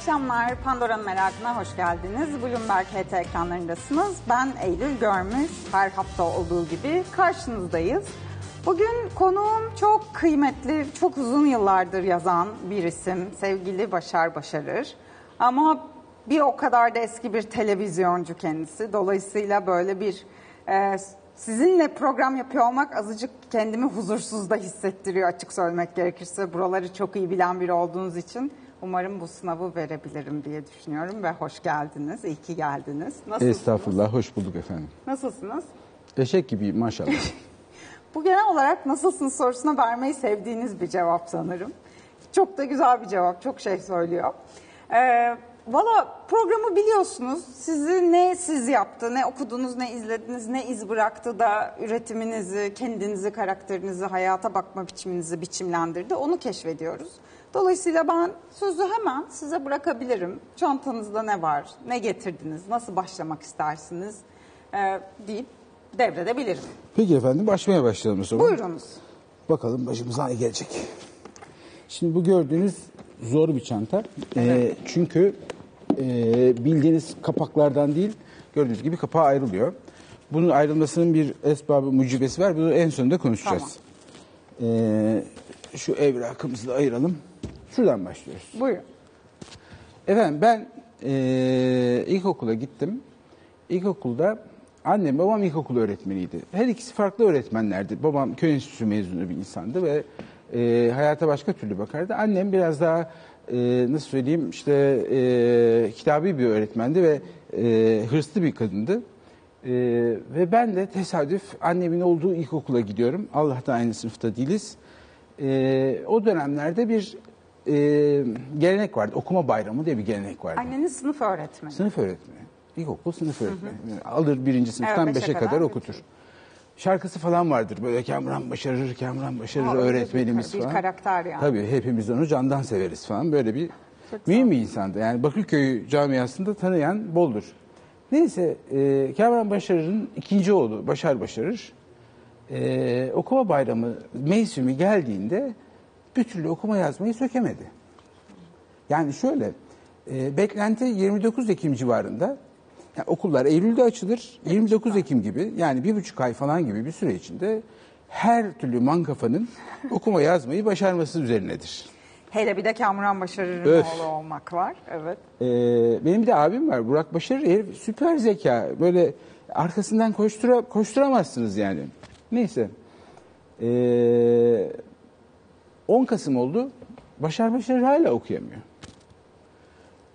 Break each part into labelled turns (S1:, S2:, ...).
S1: akşamlar. Pandora'nın merakına hoş geldiniz. Bloomberg HT ekranlarındasınız. Ben Eylül Görmüş. Her hafta olduğu gibi karşınızdayız. Bugün konuğum çok kıymetli, çok uzun yıllardır yazan bir isim. Sevgili Başar Başarır. Ama bir o kadar da eski bir televizyoncu kendisi. Dolayısıyla böyle bir e, sizinle program yapıyor olmak azıcık kendimi huzursuz da hissettiriyor açık söylemek gerekirse. Buraları çok iyi bilen biri olduğunuz için umarım bu sınavı verebilirim diye düşünüyorum ve hoş geldiniz. İyi ki geldiniz. Nasılsınız?
S2: Estağfurullah, hoş bulduk efendim.
S1: Nasılsınız?
S2: Eşek gibiyim maşallah.
S1: Bu genel olarak nasılsınız sorusuna vermeyi sevdiğiniz bir cevap sanırım. Çok da güzel bir cevap, çok şey söylüyor. Ee, Valla programı biliyorsunuz. Sizi ne siz yaptı, ne okudunuz, ne izlediniz, ne iz bıraktı da üretiminizi, kendinizi, karakterinizi, hayata bakma biçiminizi biçimlendirdi. Onu keşfediyoruz. Dolayısıyla ben sözü hemen size bırakabilirim. Çantanızda ne var, ne getirdiniz, nasıl başlamak istersiniz ee, deyip devredebilirim.
S2: Peki efendim, başlamaya başlayalım o zaman.
S1: Buyurunuz.
S2: Bakalım başımıza ne gelecek. Şimdi bu gördüğünüz zor bir çanta. Ee, çünkü e, bildiğiniz kapaklardan değil, gördüğünüz gibi kapağı ayrılıyor. Bunun ayrılmasının bir esbabı, mucibesi var. Bunu en sonunda konuşacağız. Ee, şu evrakımızı da ayıralım. Şuradan başlıyoruz.
S1: Buyurun.
S2: Efendim ben e, ilkokula gittim. İlkokulda annem babam ilkokul öğretmeniydi. Her ikisi farklı öğretmenlerdi. Babam köy enstitüsü mezunu bir insandı ve e, hayata başka türlü bakardı. Annem biraz daha e, nasıl söyleyeyim işte e, kitabi bir öğretmendi ve e, hırslı bir kadındı. E, ve ben de tesadüf annemin olduğu ilkokula gidiyorum. Allah'tan aynı sınıfta değiliz. E, o dönemlerde bir e, gelenek vardı. Okuma bayramı diye bir gelenek vardı.
S1: Anneniz sınıf öğretmeni.
S2: Sınıf öğretmeni. İlkokul sınıf öğretmeni. Yani alır birinci sınıftan
S1: Evet,
S2: beşe
S1: beşe
S2: kadar,
S1: kadar
S2: okutur. Şarkısı falan vardır. Böyle Kamran Başarır, Kamran Başarır
S1: bir
S2: öğretmenimiz
S1: kar- bir
S2: falan.
S1: karakter yani.
S2: Tabii hepimiz onu candan severiz falan. Böyle bir mühim bir insandı. Yani Bakırköy camiasında tanıyan boldur. Neyse e, Kamran Başarır'ın ikinci oğlu Başar Başarır e, okuma bayramı mevsimi geldiğinde bir türlü okuma yazmayı sökemedi. Yani şöyle, e, beklenti 29 Ekim civarında. Yani okullar Eylül'de açılır, 29 Ekim gibi yani bir buçuk ay falan gibi bir süre içinde her türlü mankafanın okuma yazmayı başarması üzerinedir.
S1: Hele bir de Kamuran Başarır'ın oğlu olmak var. Evet.
S2: Ee, benim bir de abim var Burak Başarır herif süper zeka böyle arkasından koştura, koşturamazsınız yani. Neyse. Ee, 10 Kasım oldu. Başar Başarır hala okuyamıyor.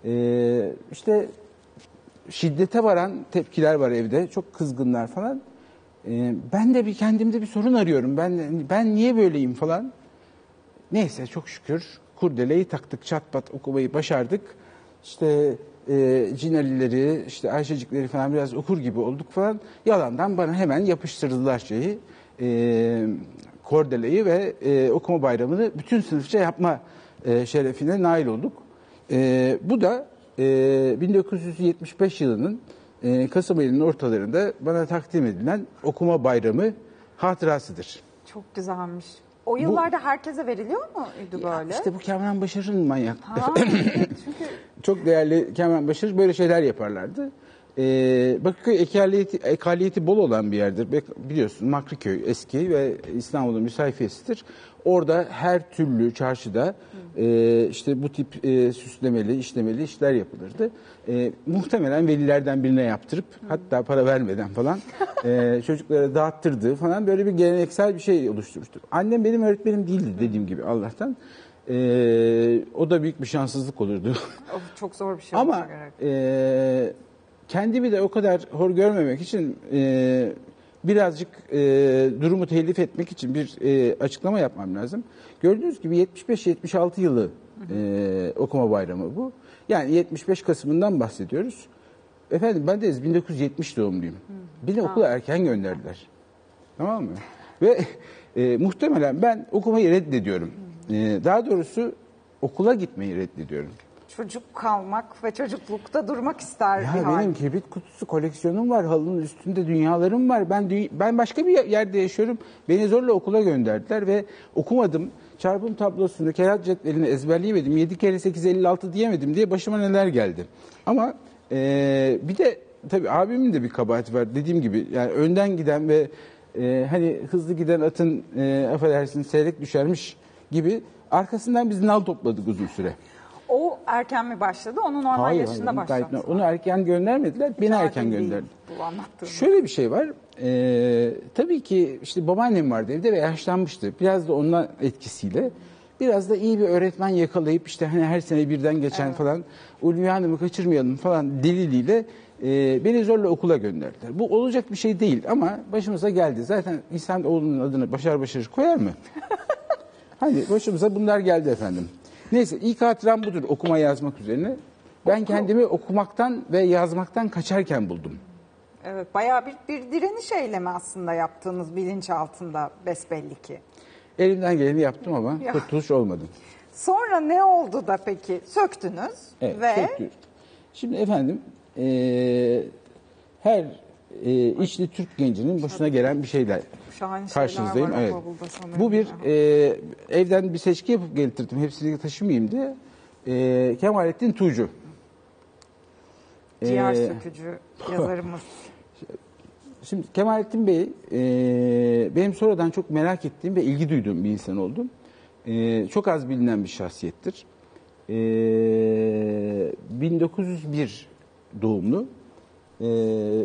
S2: Ee, işte şiddete varan tepkiler var evde. Çok kızgınlar falan. Ee, ben de bir kendimde bir sorun arıyorum. Ben ben niye böyleyim falan. Neyse çok şükür kurdeleyi taktık çat pat okumayı başardık. İşte e, Cinalileri, işte Ayşecikleri falan biraz okur gibi olduk falan. Yalandan bana hemen yapıştırdılar şeyi. E, kordeleyi ve e, okuma bayramını bütün sınıfça yapma e, şerefine nail olduk. E, bu da e, 1975 yılının e, Kasım ayının ortalarında bana takdim edilen okuma bayramı hatırasıdır.
S1: Çok güzelmiş. O yıllarda herkese veriliyor muydu böyle?
S2: İşte bu Kamran Başarır'ın manyak.
S1: Ha, evet, çünkü
S2: Çok değerli Kamran Başarır böyle şeyler yaparlardı. Ee, Bakırköy ekaliyeti, ekaliyeti bol olan bir yerdir. Biliyorsun Makriköy eski ve İstanbul'un müsayfesidir. Orada her türlü çarşıda e, işte bu tip e, süslemeli, işlemeli işler yapılırdı. E, muhtemelen velilerden birine yaptırıp hatta para vermeden falan e, çocuklara dağıttırdığı falan böyle bir geleneksel bir şey oluşturmuştur. Annem benim öğretmenim değildi dediğim gibi Allah'tan. E, o da büyük bir şanssızlık olurdu.
S1: o çok zor bir şey
S2: Ama e, kendimi de o kadar hor görmemek için e, birazcık e, durumu telif etmek için bir e, açıklama yapmam lazım. Gördüğünüz gibi 75-76 yılı e, okuma bayramı bu. Yani 75 Kasım'ından bahsediyoruz. Efendim ben de 1970 doğumluyum. Beni okula erken gönderdiler. Tamam mı? Ve e, muhtemelen ben okumayı reddediyorum. E, daha doğrusu okula gitmeyi reddediyorum.
S1: Çocuk kalmak ve çocuklukta durmak ister bir
S2: Ya
S1: hal.
S2: benim kibrit kutusu koleksiyonum var. Halının üstünde dünyalarım var. Ben dü- ben başka bir yerde yaşıyorum. Beni zorla okula gönderdiler ve okumadım. çarpım tablosunu, kağıt cetvelini ezberleyemedim. 7 kere 8 56 diyemedim diye başıma neler geldi. Ama e, bir de tabii abimin de bir kabahati var. Dediğim gibi yani önden giden ve e, hani hızlı giden atın e, affedersin seyrek düşermiş gibi arkasından biz nal topladık uzun süre.
S1: O erken mi başladı? Onu normal
S2: Hayır,
S1: yaşında
S2: hayır, onu, gayet onu erken göndermediler, beni
S1: Hiç
S2: erken
S1: adil değil
S2: gönderdi.
S1: Bu.
S2: Şöyle bir şey var. Ee, tabii ki işte babaannem vardı evde ve yaşlanmıştı. Biraz da onun etkisiyle. Biraz da iyi bir öğretmen yakalayıp işte hani her sene birden geçen falan Ulviye Hanım'ı kaçırmayalım falan deliliyle e, beni zorla okula gönderdiler. Bu olacak bir şey değil ama başımıza geldi. Zaten insan oğlunun adını Başar Başarır koyar mı? hani başımıza bunlar geldi efendim. Neyse ilk hatıram budur okuma yazmak üzerine. Ben kendimi okumaktan ve yazmaktan kaçarken buldum.
S1: Evet, bayağı bir, bir direniş eylemi aslında yaptığınız bilinç altında besbelli ki.
S2: Elimden geleni yaptım ama
S1: Ya.
S2: kurtuluş olmadı.
S1: Sonra ne oldu da peki? Söktünüz
S2: Evet,
S1: ve
S2: söktü. Şimdi efendim eee, her eee, içli Türk gencinin başına gelen bir şeyler
S1: şahane
S2: karşınızdayım.
S1: var
S2: Evet. Bu bir eee, evden bir seçki yapıp getirdim. Hepsini taşımayayım diye. Eee Kemalettin Tuğcu.
S1: Ciğer
S2: Eee,
S1: sökücü yazarımız.
S2: Şimdi Kemalettin Bey e, benim sonradan çok merak ettiğim ve ilgi duyduğum bir insan oldum. E, çok az bilinen bir şahsiyettir. E, 1901 doğumlu e,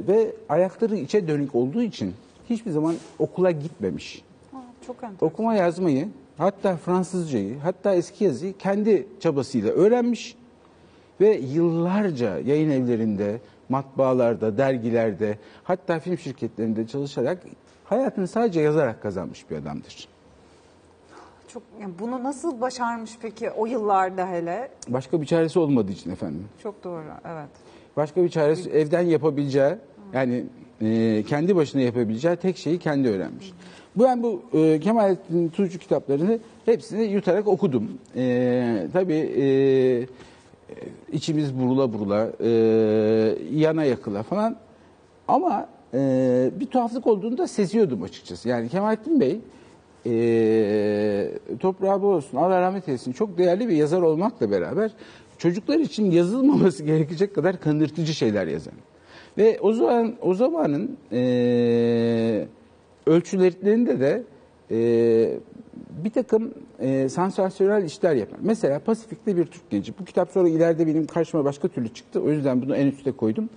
S2: ve ayakları içe dönük olduğu için hiçbir zaman okula gitmemiş.
S1: Çok enteresan.
S2: Okuma yazmayı, hatta Fransızcayı, hatta eski yazıyı kendi çabasıyla öğrenmiş ve yıllarca yayın evlerinde, matbaalarda, dergilerde, hatta film şirketlerinde çalışarak hayatını sadece yazarak kazanmış bir adamdır.
S1: Çok, yani bunu nasıl başarmış peki o yıllarda hele?
S2: Başka bir çaresi olmadığı için efendim.
S1: Çok doğru, evet.
S2: Başka bir çaresi evden yapabileceği, yani e, kendi başına yapabileceği tek şeyi kendi öğrenmiş. Bu ben bu e, Kemalettin Tuğcu kitaplarını hepsini yutarak okudum. E, tabii e, içimiz burula burula, e, yana yakıla falan. Ama e, bir tuhaflık olduğunu da seziyordum açıkçası. Yani Kemalettin Bey e, toprağı bol olsun, Allah rahmet eylesin çok değerli bir yazar olmakla beraber çocuklar için yazılmaması gerekecek kadar kanırtıcı şeyler yazan. Ve o zaman o zamanın e, ölçülerinde de e, bir takım e, sansasyonel işler yapan. Mesela Pasifik'te bir Türk genci. Bu kitap sonra ileride benim karşıma başka türlü çıktı. O yüzden bunu en üste koydum.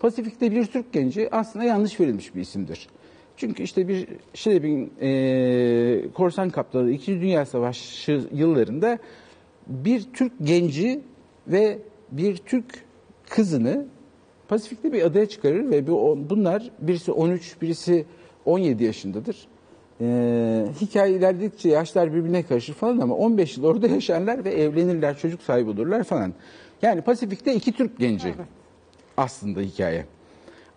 S2: Pasifik'te bir Türk genci aslında yanlış verilmiş bir isimdir. Çünkü işte bir Şilebin e, korsan kaptanı 2. Dünya Savaşı yıllarında bir Türk genci ve bir Türk kızını Pasifik'te bir adaya çıkarır ve bu, bunlar birisi 13, birisi 17 yaşındadır. Ee, hikaye ilerledikçe yaşlar birbirine karışır falan ama 15 yıl orada yaşarlar ve evlenirler, çocuk sahibi olurlar falan. Yani Pasifik'te iki Türk genci aslında hikaye.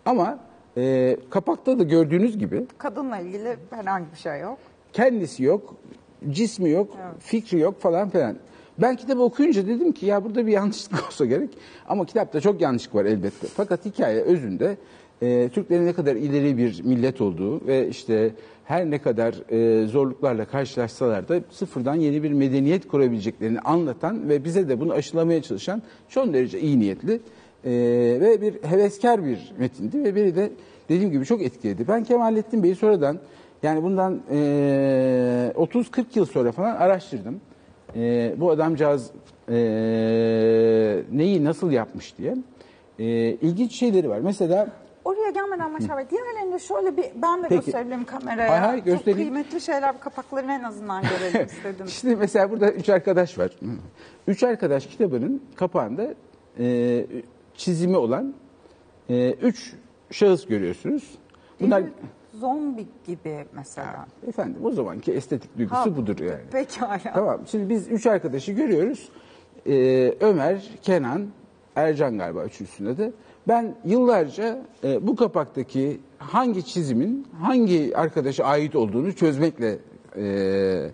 S2: Ama e, kapakta da gördüğünüz gibi
S1: Kadınla ilgili herhangi bir şey yok.
S2: kendisi yok, cismi yok, fikri yok falan filan. Ben kitabı okuyunca dedim ki ya burada bir yanlışlık olsa gerek. Ama kitapta çok yanlışlık var elbette. Fakat hikaye özünde e, Türklerin ne kadar ileri bir millet olduğu ve işte her ne kadar e, zorluklarla karşılaşsalar da sıfırdan yeni bir medeniyet kurabileceklerini anlatan ve bize de bunu aşılamaya çalışan son derece iyi niyetli e, ve bir heveskar bir metindi ve beni de dediğim gibi çok etkiledi. Ben Kemalettin Bey'i sonradan yani bundan e, 30-40 yıl sonra falan araştırdım. E, bu adamcağız e, neyi nasıl yapmış diye. E, ilginç şeyleri var. Mesela
S1: Oraya gelmeden Maşar Bey, diğerlerinde şöyle bir, ben de
S2: Peki.
S1: gösterebilirim kameraya.
S2: Hay hay,
S1: Çok
S2: göstereyim.
S1: kıymetli şeyler, kapaklarını en azından görelim istedim.
S2: Şimdi mesela burada üç arkadaş var. Üç arkadaş kitabının kapağında e, çizimi olan e, üç şahıs görüyorsunuz. Bunlar
S1: mi? Zombi gibi mesela.
S2: efendim o zamanki estetik duygusu
S1: Ha,
S2: budur yani.
S1: Pekala.
S2: Tamam. Şimdi biz üç arkadaşı görüyoruz. Ee, Ömer, Kenan, Ercan galiba üçüncüsünde de. Ben yıllarca e, bu kapaktaki hangi çizimin hangi arkadaşa ait olduğunu çözmekle e,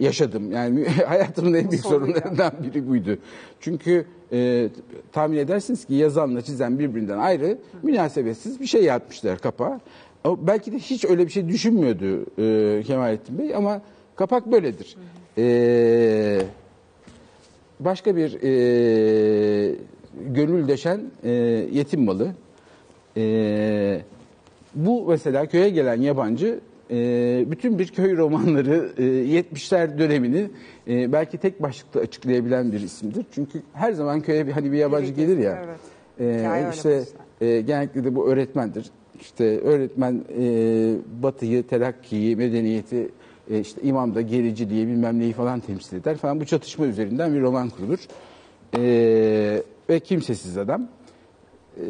S2: yaşadım. Yani hayatımın en büyük sorunlarından biri buydu. Çünkü e, tahmin edersiniz ki yazanla çizen birbirinden ayrı, münasebetsiz bir şey yapmışlar kapağa. Belki de hiç öyle bir şey düşünmüyordu e, Kemalettin Bey ama kapak böyledir. Ee, başka bir e, gönül deşen e, yetim malı. E, bu mesela köye gelen yabancı e, bütün bir köy romanları e, 70'ler dönemini e, belki tek başlıkta açıklayabilen bir isimdir. Çünkü her zaman köye bir, hani bir yabancı gelir ya.
S1: Evet.
S2: E, işte e, genellikle de bu öğretmendir. İşte öğretmen e, batıyı, terakkiyi, medeniyeti, e, işte imam da gericiliği bilmem neyi falan temsil eder falan. Bu çatışma üzerinden bir roman kurulur. E, ve kimsesiz adam.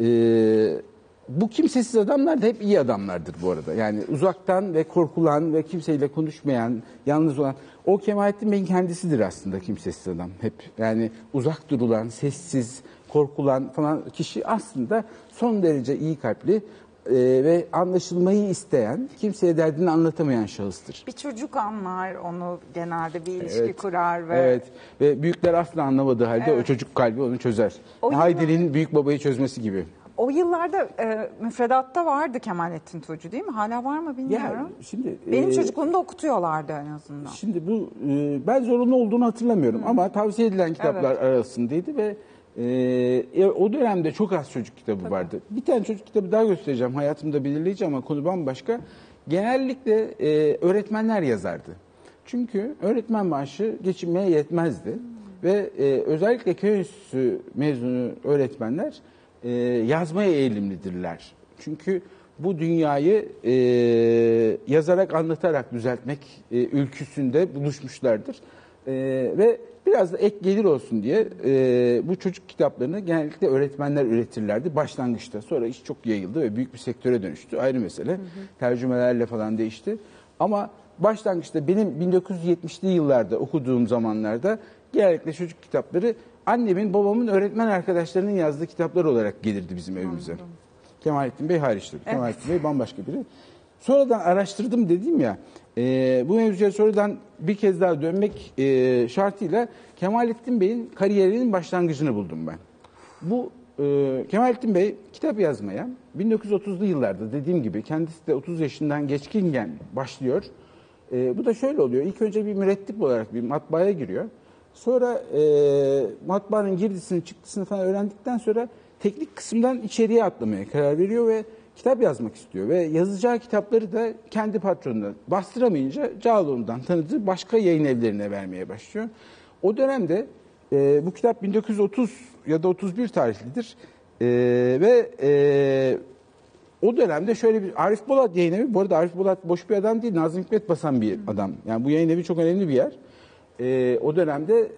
S2: E, bu kimsesiz adamlar da hep iyi adamlardır bu arada. Yani uzaktan ve korkulan ve kimseyle konuşmayan, yalnız olan. O Kemalettin Bey'in kendisidir aslında kimsesiz adam. Hep yani uzak durulan, sessiz, korkulan falan kişi aslında son derece iyi kalpli e, ve anlaşılmayı isteyen, kimseye derdini anlatamayan şahıstır.
S1: Bir çocuk anlar onu genelde bir ilişki
S2: Evet.
S1: kurar ve
S2: Evet ve büyükler asla anlamadığı halde o çocuk kalbi onu çözer.
S1: O yıllar-
S2: Haydi'nin büyük babayı çözmesi gibi.
S1: o yıllarda e, müfredatta vardı Kemalettin Tuğcu değil mi? Hala var mı bilmiyorum.
S2: şimdi
S1: Benim
S2: e,
S1: çocukluğumda okutuyorlardı en azından.
S2: Şimdi bu e, ben zorunlu olduğunu hatırlamıyorum ama tavsiye edilen kitaplar arasındaydı ve e, e, o dönemde çok az çocuk kitabı vardı. Bir tane çocuk kitabı daha göstereceğim hayatımda belirleyici ama konu bambaşka. Genellikle e, öğretmenler yazardı. Çünkü öğretmen maaşı geçinmeye yetmezdi ve e, özellikle köy enstitüsü mezunu öğretmenler e, yazmaya eğilimlidirler. Çünkü bu dünyayı e, yazarak anlatarak düzeltmek e, ülküsünde buluşmuşlardır. E, ve biraz da ek gelir olsun diye e, bu çocuk kitaplarını genellikle öğretmenler üretirlerdi başlangıçta. Sonra iş çok yayıldı ve büyük bir sektöre dönüştü. Ayrı mesele. Tercümelerle falan değişti. Ama başlangıçta benim 1970'li yıllarda okuduğum zamanlarda genellikle çocuk kitapları annemin babamın öğretmen arkadaşlarının yazdığı kitaplar olarak gelirdi bizim evimize. Kemalettin Bey hariç tabii. Kemalettin Bey bambaşka biri. Sonradan araştırdım dedim ya, e, bu mevzuya sonradan bir kez daha dönmek e, şartıyla Kemalettin Bey'in kariyerinin başlangıcını buldum ben. Bu e, Kemalettin Bey kitap yazmaya 1930'lu yıllarda dediğim gibi kendisi de 30 yaşından geçkinken başlıyor. E, bu da şöyle oluyor. İlk önce bir mürettip olarak bir matbaaya giriyor. Sonra e, matbaanın girdisini çıktısını falan öğrendikten sonra teknik kısımdan içeriye atlamaya karar veriyor ve kitap yazmak istiyor. Ve yazacağı kitapları da kendi patronuna bastıramayınca Cağaloğlu'ndan tanıdığı başka yayın evlerine vermeye başlıyor. O dönemde e, bu kitap 1930 ya da 31 tarihlidir. E, ve e, o dönemde şöyle bir Arif Bolat yayın evi, bu arada Arif Bolat boş bir adam değil, Nazım Hikmet basan bir adam. Yani bu yayın evi çok önemli bir yer. Ee, o dönemde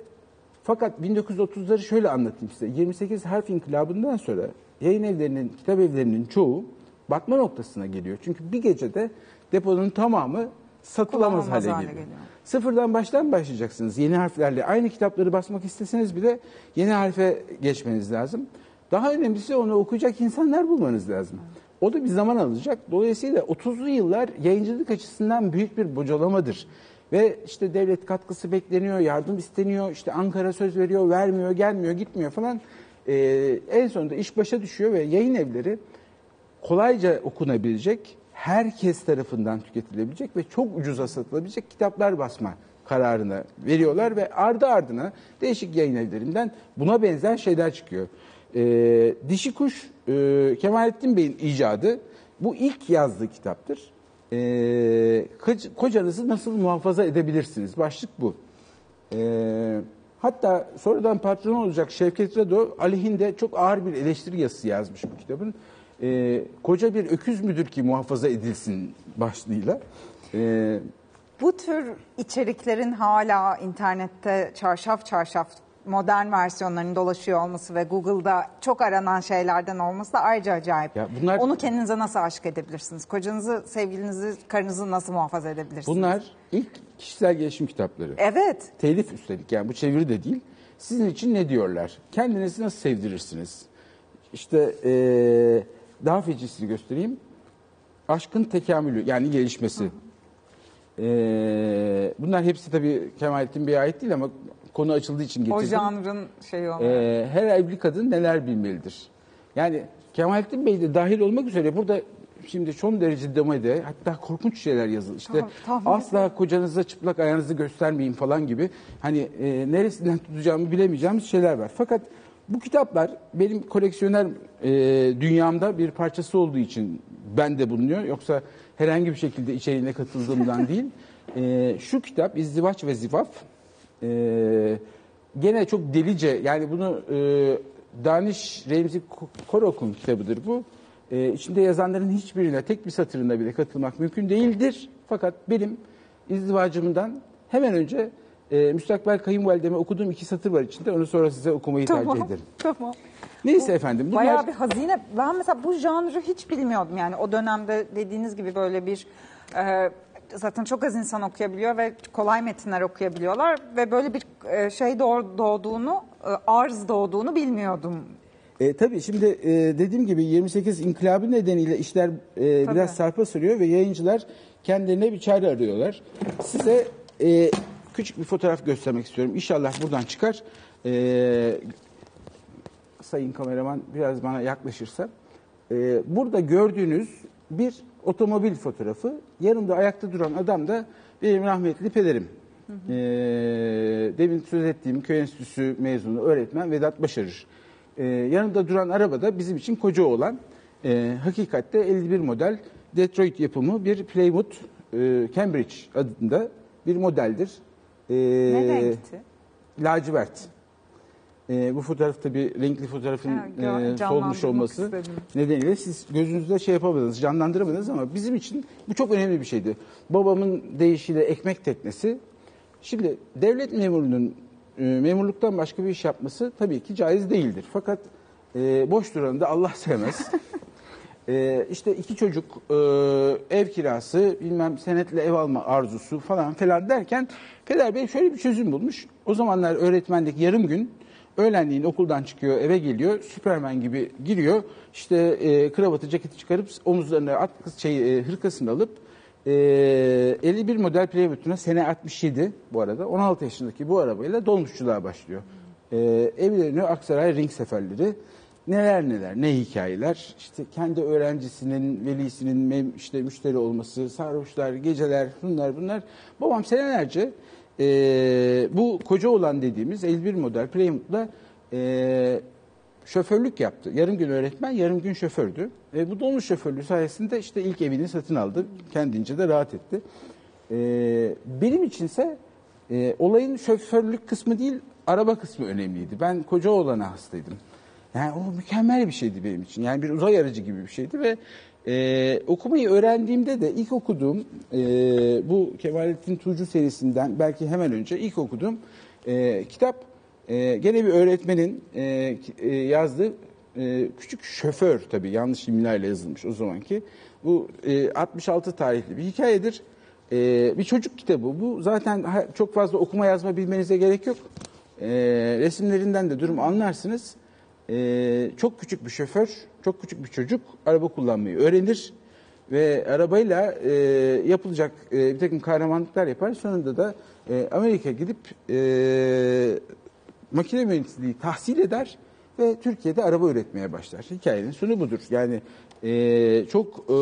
S2: fakat 1930'ları şöyle anlatayım size. 28 harf inkılabından sonra yayın evlerinin, kitap evlerinin çoğu batma noktasına geliyor. Çünkü bir gecede deponun tamamı satılamaz
S1: Kullanılmaz
S2: hale
S1: hale
S2: geliyor.
S1: geliyor.
S2: Sıfırdan baştan başlayacaksınız. Yeni harflerle aynı kitapları basmak isteseniz bile yeni harfe geçmeniz lazım. Daha önemlisi onu okuyacak insanlar bulmanız lazım. O da bir zaman alacak. Dolayısıyla 30'lu yıllar yayıncılık açısından büyük bir bocalamadır. Ve işte devlet katkısı bekleniyor, yardım isteniyor, işte Ankara söz veriyor, vermiyor, gelmiyor, gitmiyor falan. Ee, en sonunda iş başa düşüyor ve yayın evleri kolayca okunabilecek, herkes tarafından tüketilebilecek ve çok ucuza satılabilecek kitaplar basma kararını veriyorlar ve ardı ardına değişik yayın evlerinden buna benzer şeyler çıkıyor. Ee, Dişi Kuş e, Kemalettin Bey'in icadı bu ilk yazdığı kitaptır. Ee, koc- kocanızı nasıl muhafaza edebilirsiniz? Başlık bu. Ee, hatta sonradan patron olacak Şevket Redo aleyhinde çok ağır bir eleştiri yazısı yazmış bu kitabın. Ee, koca bir öküz müdür ki muhafaza edilsin başlığıyla. Ee,
S1: Bu tür içeriklerin hala internette çarşaf çarşaf modern versiyonlarının dolaşıyor olması ve Google'da çok aranan şeylerden olması da ayrıca acayip.
S2: Ya bunlar-
S1: Onu kendinize nasıl aşık edebilirsiniz? Kocanızı, sevgilinizi, karınızı nasıl muhafaza edebilirsiniz?
S2: bunlar ilk kişisel gelişim kitapları.
S1: Evet.
S2: Telif üstelik yani bu çeviri de değil. Sizin için ne diyorlar? Kendinizi nasıl sevdirirsiniz? İşte eee daha fecisini göstereyim. Aşkın tekamülü yani gelişmesi. Eee, bunlar hepsi tabii Kemalettin Bey'e ait değil ama konu açıldığı için
S1: O
S2: getirdim.
S1: janrın şeyi olarak.
S2: Ee, her evli kadın neler bilmelidir? Yani Kemalettin Bey de dahil olmak üzere burada şimdi son derece demode hatta korkunç şeyler yazılı. İşte
S1: Tamam,
S2: asla kocanıza çıplak ayağınızı göstermeyin falan gibi. Hani e, neresinden tutacağımı bilemeyeceğimiz şeyler var. Fakat bu kitaplar benim koleksiyoner e, dünyamda bir parçası olduğu için ben de bulunuyor. Yoksa herhangi bir şekilde içeriğine katıldığımdan değil. E, şu kitap İzdivaç ve Zifaf. E, gene çok delice yani bunu e, Danish Remzi Korok'un kitabıdır bu. E, içinde yazanların hiçbirine tek bir satırına bile katılmak mümkün değildir. Fakat benim izdivacımdan hemen önce e, müstakbel kayınvalideme okuduğum iki satır var içinde. Onu sonra size okumayı tercih ederim.
S1: Tamam.
S2: Neyse efendim. Bunlar,
S1: Bayağı bir hazine. Ben mesela bu janrı hiç bilmiyordum. Yani o dönemde dediğiniz gibi böyle bir e, zaten çok az insan okuyabiliyor ve kolay metinler okuyabiliyorlar ve böyle bir e, şey doğ- doğduğunu, e, arz doğduğunu bilmiyordum.
S2: E, tabii şimdi e, dediğim gibi 28 inkılabı nedeniyle işler e,
S1: Tabii.
S2: biraz sarpa sarıyor ve yayıncılar kendilerine bir çare arıyorlar. Size e, küçük bir fotoğraf göstermek istiyorum. İnşallah buradan çıkar. E, sayın kameraman biraz bana yaklaşırsa. E, burada gördüğünüz bir otomobil fotoğrafı. Yanımda ayakta duran adam da benim rahmetli pederim. E, demin söz ettiğim köy enstitüsü mezunu öğretmen Vedat Başarır. E, yanında duran araba da bizim için koca olan e, hakikatte 51 model Detroit yapımı bir Plymouth e, Cambridge adında bir modeldir. E,
S1: Ne renkti?
S2: Lacivert. E, bu fotoğraf tabii renkli fotoğrafın
S1: Ha,
S2: e, solmuş olması
S1: istedim.
S2: nedeniyle siz gözünüzde şey yapamadınız, canlandıramadınız ama bizim için bu çok önemli bir şeydi. Babamın deyişiyle ekmek teknesi. Şimdi devlet memurunun e, memurluktan başka bir iş yapması tabii ki caiz değildir. Fakat e, boş duranı da Allah sevmez. e, işte iki çocuk, e, ev kirası, bilmem senetle ev alma arzusu falan falan derken Peder Bey şöyle bir çözüm bulmuş. O zamanlar öğretmenlik yarım gün Öğlenliğin okuldan çıkıyor, eve geliyor, Süpermen gibi giriyor. İşte e, kravatı, ceketi çıkarıp omuzlarına at, şey, e, hırkasını alıp e, 51 model Playboy'una sene 67 bu arada 16 yaşındaki bu arabayla dolmuşçuluğa başlıyor. E, evlerine Aksaray ring seferleri neler neler ne hikayeler işte kendi öğrencisinin velisinin işte müşteri olması sarhoşlar geceler bunlar bunlar babam senelerce e, bu koca olan dediğimiz 51 model Plymouth'la e, şoförlük yaptı. Yarım gün öğretmen, yarım gün şofördü. E, bu dolmuş şoförlüğü sayesinde işte ilk evini satın aldı. Kendince de rahat etti. E, benim içinse e, olayın şoförlük kısmı değil, araba kısmı önemliydi. Ben koca olana hastaydım. Yani o mükemmel bir şeydi benim için. Yani bir uzay aracı gibi bir şeydi ve e, okumayı öğrendiğimde de ilk okuduğum e, bu Kemalettin Tuğcu serisinden belki hemen önce ilk okuduğum e, kitap e, gene bir öğretmenin e, e, yazdığı e, küçük şoför tabii yanlış imlayla yazılmış o zamanki. Bu e, 66 tarihli bir hikayedir. E, bir çocuk kitabı bu. Zaten çok fazla okuma yazma bilmenize gerek yok. E, resimlerinden de durum anlarsınız. E, çok küçük bir şoför, çok küçük bir çocuk araba kullanmayı öğrenir ve arabayla e, yapılacak e, bir takım kahramanlıklar yapar. Sonunda da e, Amerika gidip e, makine mühendisliği tahsil eder ve Türkiye'de araba üretmeye başlar. Hikayenin sonu budur. Yani e, çok e,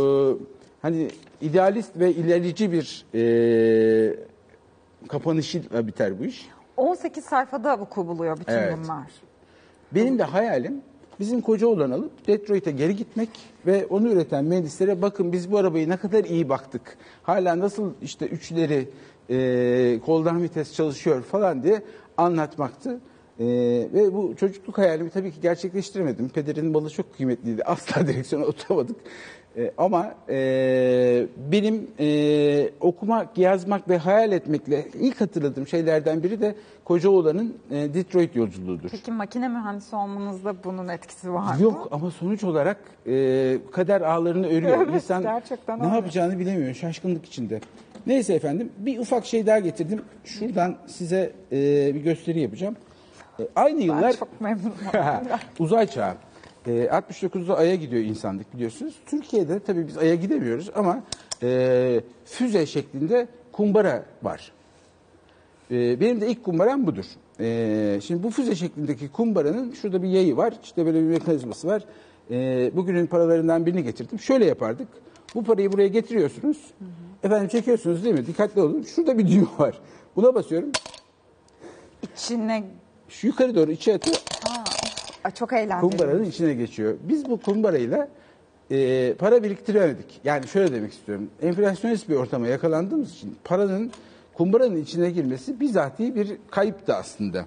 S2: hani idealist ve ilerici bir e, kapanışıyla biter bu iş.
S1: 18 sayfada vuku buluyor bütün
S2: Evet.
S1: bunlar.
S2: Benim de hayalim bizim koca olan alıp Detroit'e geri gitmek ve onu üreten mühendislere bakın biz bu arabayı ne kadar iyi baktık. Hala nasıl işte üçleri e, koldan vites çalışıyor falan diye anlatmaktı. E, ve bu çocukluk hayalimi tabii ki gerçekleştiremedim. Pederin balı çok kıymetliydi. Asla direksiyona oturamadık. E, ama e, benim e, okumak, yazmak ve hayal etmekle ilk hatırladığım şeylerden biri de Kocaoğlan'ın e, Detroit yolculuğudur.
S1: Peki makine mühendisi olmanızda bunun etkisi var mı?
S2: Yok ama sonuç olarak e, kader ağlarını örüyor.
S1: Evet,
S2: İnsan
S1: gerçekten
S2: ne
S1: öyle.
S2: yapacağını bilemiyor. Şaşkınlık içinde. Neyse efendim bir ufak şey daha getirdim. Şuradan size e, bir gösteri yapacağım. E, aynı
S1: Ben
S2: yıllar
S1: çok memnunum.
S2: uzay çağı. E, 69'da Ay'a gidiyor insanlık biliyorsunuz. Türkiye'de tabii biz Ay'a gidemiyoruz ama e, füze şeklinde kumbara var. E, benim de ilk kumbaram budur. E, şimdi bu füze şeklindeki kumbaranın şurada bir yayı var. İşte böyle bir mekanizması var. e, bugünün paralarından birini getirdim. Şöyle yapardık. Bu parayı buraya getiriyorsunuz. Efendim çekiyorsunuz değil mi? Dikkatli olun. Şurada bir düğme var. Buna basıyorum.
S1: İçine
S2: Şu yukarı doğru içe atıyor.
S1: Aa, çok eğlenceli.
S2: Kumbaranın içine geçiyor. Biz bu kumbarayla e, para biriktiremedik. Yani şöyle demek istiyorum. Enflasyonist bir ortama yakalandığımız için paranın kumbaranın içine girmesi bizatihi bir kayıptı aslında.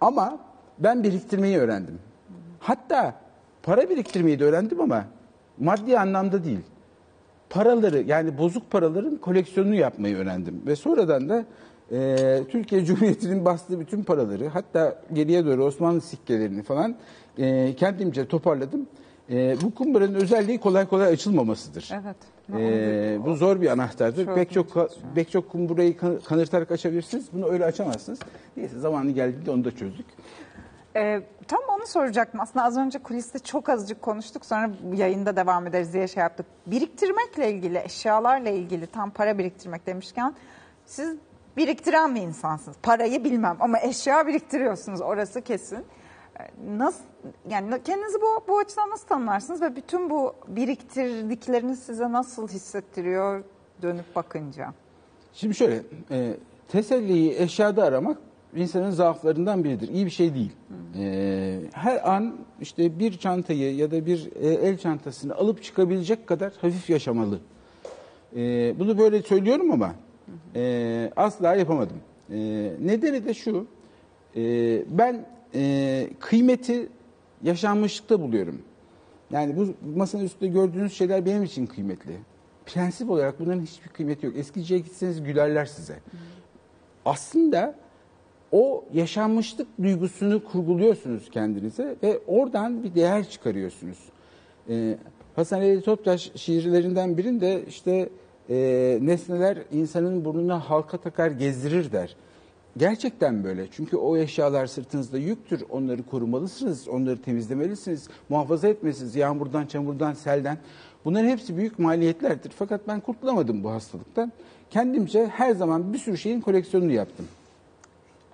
S2: Ama ben biriktirmeyi öğrendim. Hatta para biriktirmeyi de öğrendim ama maddi anlamda değil. Paraları yani bozuk paraların koleksiyonunu yapmayı öğrendim. Ve sonradan da e, Türkiye Cumhuriyeti'nin bastığı bütün paraları hatta geriye doğru Osmanlı sikkelerini falan e, kendimce toparladım. E, bu kumbaranın özelliği kolay kolay açılmamasıdır.
S1: Evet.
S2: Ee, bu zor bir anahtardır.
S1: Şöyle
S2: Pek çok pek çok kumburayı kan- kanırtarak açabilirsiniz. Bunu öyle açamazsınız. Neyse zamanı geldiğinde onu da çözdük.
S1: Ee, tam onu soracaktım. Aslında az önce kuliste çok azıcık konuştuk. Sonra yayında devam ederiz diye şey yaptık. Biriktirmekle ilgili, eşyalarla ilgili tam para biriktirmek demişken siz biriktiren bir insansınız. Parayı bilmem ama eşya biriktiriyorsunuz. Orası kesin. Ee, Nasıl yani kendinizi bu bu açıdan nasıl tanımlarsınız ve bütün bu biriktirdikleriniz size nasıl hissettiriyor dönüp bakınca?
S2: Şimdi şöyle, e, teselliyi eşyada aramak insanın zaaflarından biridir. İyi bir şey değil. E, her an işte bir çantayı ya da bir e, el çantasını alıp çıkabilecek kadar hafif yaşamalı. E, bunu böyle söylüyorum ama e, asla yapamadım. E, nedeni de şu, e, ben e, kıymeti yaşanmışlıkta buluyorum. Yani bu masanın üstünde gördüğünüz şeyler benim için kıymetli. Prensip olarak bunların hiçbir kıymeti yok. Eskiciye gitseniz gülerler size. Aslında o yaşanmışlık duygusunu kurguluyorsunuz kendinize ve oradan bir değer çıkarıyorsunuz. Ee, Hasan Ali Toptaş şiirlerinden birinde işte e, nesneler insanın burnuna halka takar gezdirir der. Gerçekten böyle. Çünkü o eşyalar sırtınızda yüktür. Onları korumalısınız, onları temizlemelisiniz, muhafaza etmelisiniz. Yağmurdan, çamurdan, selden. Bunların hepsi büyük maliyetlerdir. Fakat ben kurtulamadım bu hastalıktan. Kendimce her zaman bir sürü şeyin koleksiyonunu yaptım.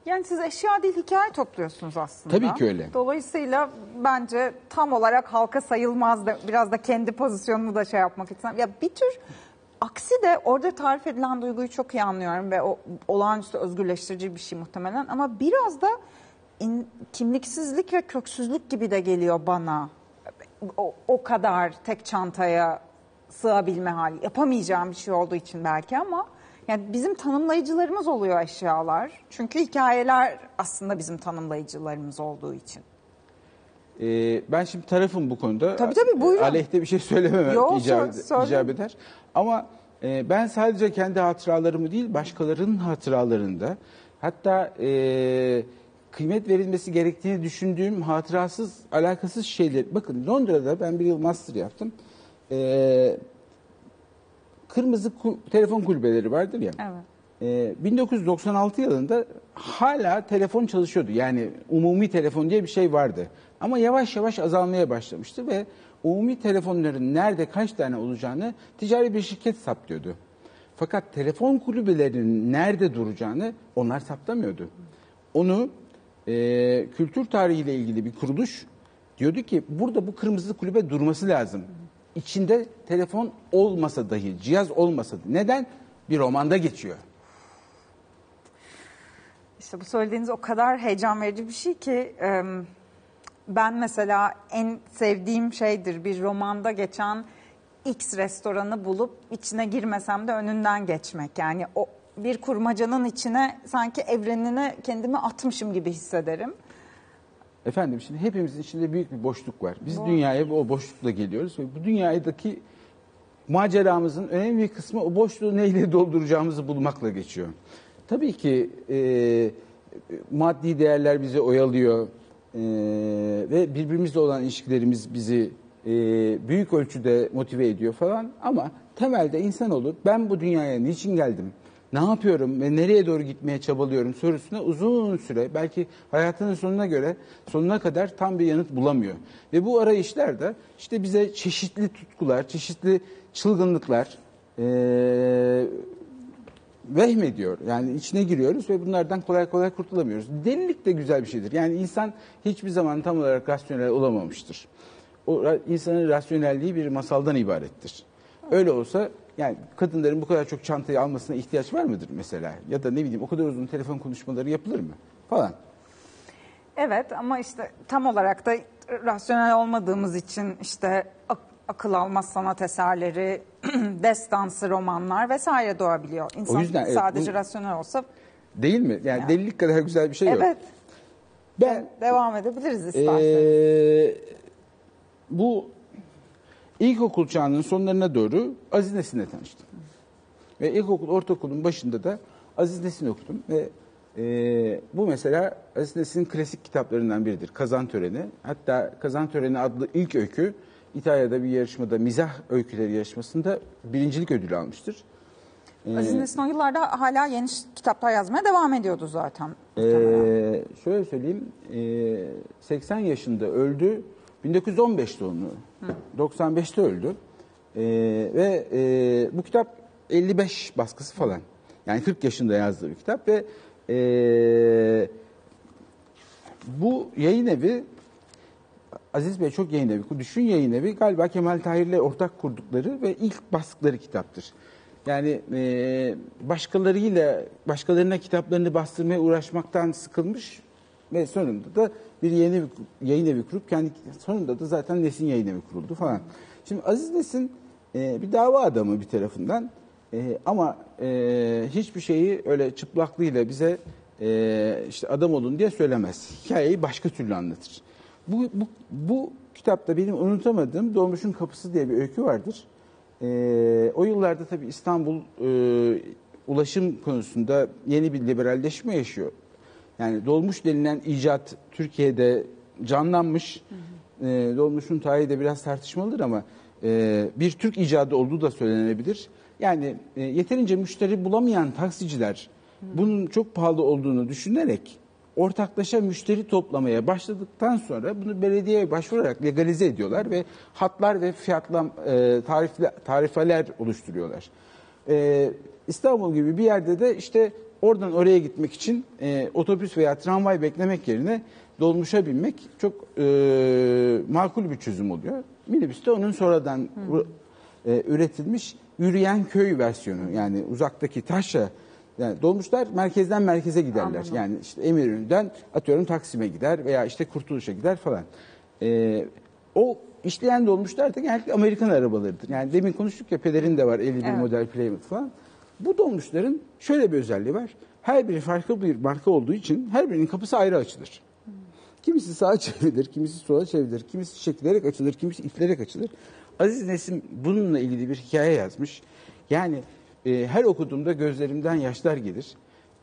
S1: Yani siz eşya değil hikaye topluyorsunuz aslında.
S2: Tabii ki öyle.
S1: Dolayısıyla bence tam olarak halka sayılmaz da biraz da kendi pozisyonumu da şey yapmak istem. Ya bir tür aksi de orada tarif edilen duyguyu çok iyi anlıyorum ve o olağanüstü özgürleştirici bir şey muhtemelen ama biraz da in- kimliksizlik ve köksüzlük gibi de geliyor bana. O, o kadar tek çantaya sığabilme hali. Yapamayacağım bir şey olduğu için belki ama yani bizim tanımlayıcılarımız oluyor eşyalar. Çünkü hikayeler aslında bizim tanımlayıcılarımız olduğu için.
S2: Ee, ben şimdi tarafım bu konuda.
S1: Tabii, tabii, buyurun.
S2: Aleyhte bir şey söylememek
S1: Yo,
S2: icap,
S1: söyle.
S2: icap eder. Ama e, ben sadece kendi hatıralarımı değil, başkalarının hatıralarında hatta e, kıymet verilmesi gerektiğini düşündüğüm hatırasız, alakasız şeyler. Bakın Londra'da ben bir yıl master yaptım. E, kırmızı ku- telefon kulübeleri vardır ya.
S1: Evet.
S2: Ee, 1996 yılında hala telefon çalışıyordu. Yani umumi telefon diye bir şey vardı. Ama yavaş yavaş azalmaya başlamıştı ve umumi telefonların nerede kaç tane olacağını ticari bir şirket saptıyordu. Fakat telefon kulübelerinin nerede duracağını onlar saptamıyordu. Onu e, kültür tarihiyle ilgili bir kuruluş diyordu ki burada bu kırmızı kulübe durması lazım. İçinde telefon olmasa dahi, cihaz olmasa. Neden? Bir romanda geçiyor.
S1: İşte bu söylediğiniz o kadar heyecan verici bir şey ki ben mesela en sevdiğim şeydir bir romanda geçen X restoranı bulup içine girmesem de önünden geçmek. Yani o bir kurmacanın içine sanki evrenine kendimi atmışım gibi hissederim.
S2: Efendim şimdi hepimizin içinde büyük bir boşluk var. Biz dünyaya o boşlukla geliyoruz ve bu dünyadaki maceramızın önemli bir kısmı o boşluğu neyle dolduracağımızı bulmakla geçiyor. Tabii ki e, maddi değerler bizi oyalıyor e, ve birbirimizle olan ilişkilerimiz bizi e, büyük ölçüde motive ediyor falan ama temelde insanoğlu ben bu dünyaya niçin geldim? Ne yapıyorum ve nereye doğru gitmeye çabalıyorum sorusuna uzun süre belki hayatının sonuna göre sonuna kadar tam bir yanıt bulamıyor. Ve bu arayışlar da işte bize çeşitli tutkular, çeşitli çılgınlıklar eee vehmediyor. Yani içine giriyoruz ve bunlardan kolay kolay kurtulamıyoruz. Delilik de güzel bir şeydir. Yani insan hiçbir zaman tam olarak rasyonel olamamıştır. O insanın rasyonelliği bir masaldan ibarettir. Öyle olsa yani kadınların bu kadar çok çantayı almasına ihtiyaç var mıdır mesela? Ya da ne bileyim o kadar uzun telefon konuşmaları yapılır mı? Falan.
S1: Evet ama işte tam olarak da rasyonel olmadığımız için işte akıl almaz sanat eserleri, destansı romanlar vesaire doğabiliyor. İnsan
S2: O yüzden evet,
S1: sadece
S2: bu-
S1: rasyonel olsa
S2: Değil mi? Yani
S1: Ya.
S2: delilik kadar güzel bir şey yok.
S1: evet
S2: Ben
S1: devam edebiliriz isterseniz.
S2: Ee, bu ilkokul çağının sonlarına doğru Aziz Nesin'le tanıştım. Ve ilkokul, ortaokulun başında da Aziz Nesin okudum. Ve e, bu mesela Aziz Nesin'in klasik kitaplarından biridir. Kazan Töreni. Hatta Kazan Töreni adlı ilk öykü İtalya'da bir yarışmada, mizah öyküleri yarışmasında birincilik ödülü almıştır.
S1: Aziz Nesin o yıllarda hala yeni kitaplar yazmaya devam ediyordu zaten.
S2: Ee, şöyle söyleyeyim, ee, 80 yaşında öldü, 1915 doğumlu, 95'te öldü Ee, ve ee, bu kitap 55 baskısı falan, yani 40 yaşında yazdığı bir kitap ve ee, bu yayın evi Aziz Bey çok yayın evi, Düşün yayın evi galiba Kemal Tahir'le ortak kurdukları ve ilk bastıkları kitaptır. Yani e, başkalarıyla, başkalarına kitaplarını bastırmaya uğraşmaktan sıkılmış ve sonunda da bir yayın evi, yayın evi kurup kendi sonunda da zaten Nesin yayın evi kuruldu falan. Şimdi Aziz Nesin e, bir dava adamı bir tarafından e, ama e, hiçbir şeyi öyle çıplaklığıyla bize e, işte adam olun diye söylemez. Hikayeyi başka türlü anlatır. Bu, bu, bu kitapta benim unutamadığım Dolmuş'un Kapısı diye bir öykü vardır. Ee, o yıllarda tabii İstanbul e, ulaşım konusunda yeni bir liberalleşme yaşıyor. Yani dolmuş denilen icat Türkiye'de canlanmış. Ee, dolmuşun tarihi de biraz tartışmalıdır ama e, bir Türk icadı olduğu da söylenebilir. Yani e, yeterince müşteri bulamayan taksiciler bunun çok pahalı olduğunu düşünerek ortaklaşa müşteri toplamaya başladıktan sonra bunu belediyeye başvurarak legalize ediyorlar ve hatlar ve fiyatlam e, tarifle, tarifeler oluşturuyorlar. E, İstanbul gibi bir yerde de işte oradan oraya gitmek için e, otobüs veya tramvay beklemek yerine dolmuşa binmek çok e, makul bir çözüm oluyor. Minibüs de onun sonradan e, üretilmiş yürüyen köy versiyonu yani uzaktaki taşla yani dolmuşlar merkezden merkeze giderler.
S1: Anladım.
S2: Yani işte Eminönü'nden atıyorum Taksim'e gider veya işte Kurtuluş'a gider falan. Ee, o işleyen dolmuşlar da genellikle Amerikan arabalarıdır. Yani demin konuştuk ya pederin de var 51
S1: Evet.
S2: model Plymouth falan. Bu dolmuşların şöyle bir özelliği var. Her biri farklı bir marka olduğu için her birinin kapısı ayrı açılır. Kimisi sağa çevrilir, kimisi sola çevrilir, kimisi çekilerek açılır, kimisi itilerek açılır. Aziz Nesin bununla ilgili bir hikaye yazmış. Yani e, her okuduğumda gözlerimden yaşlar gelir.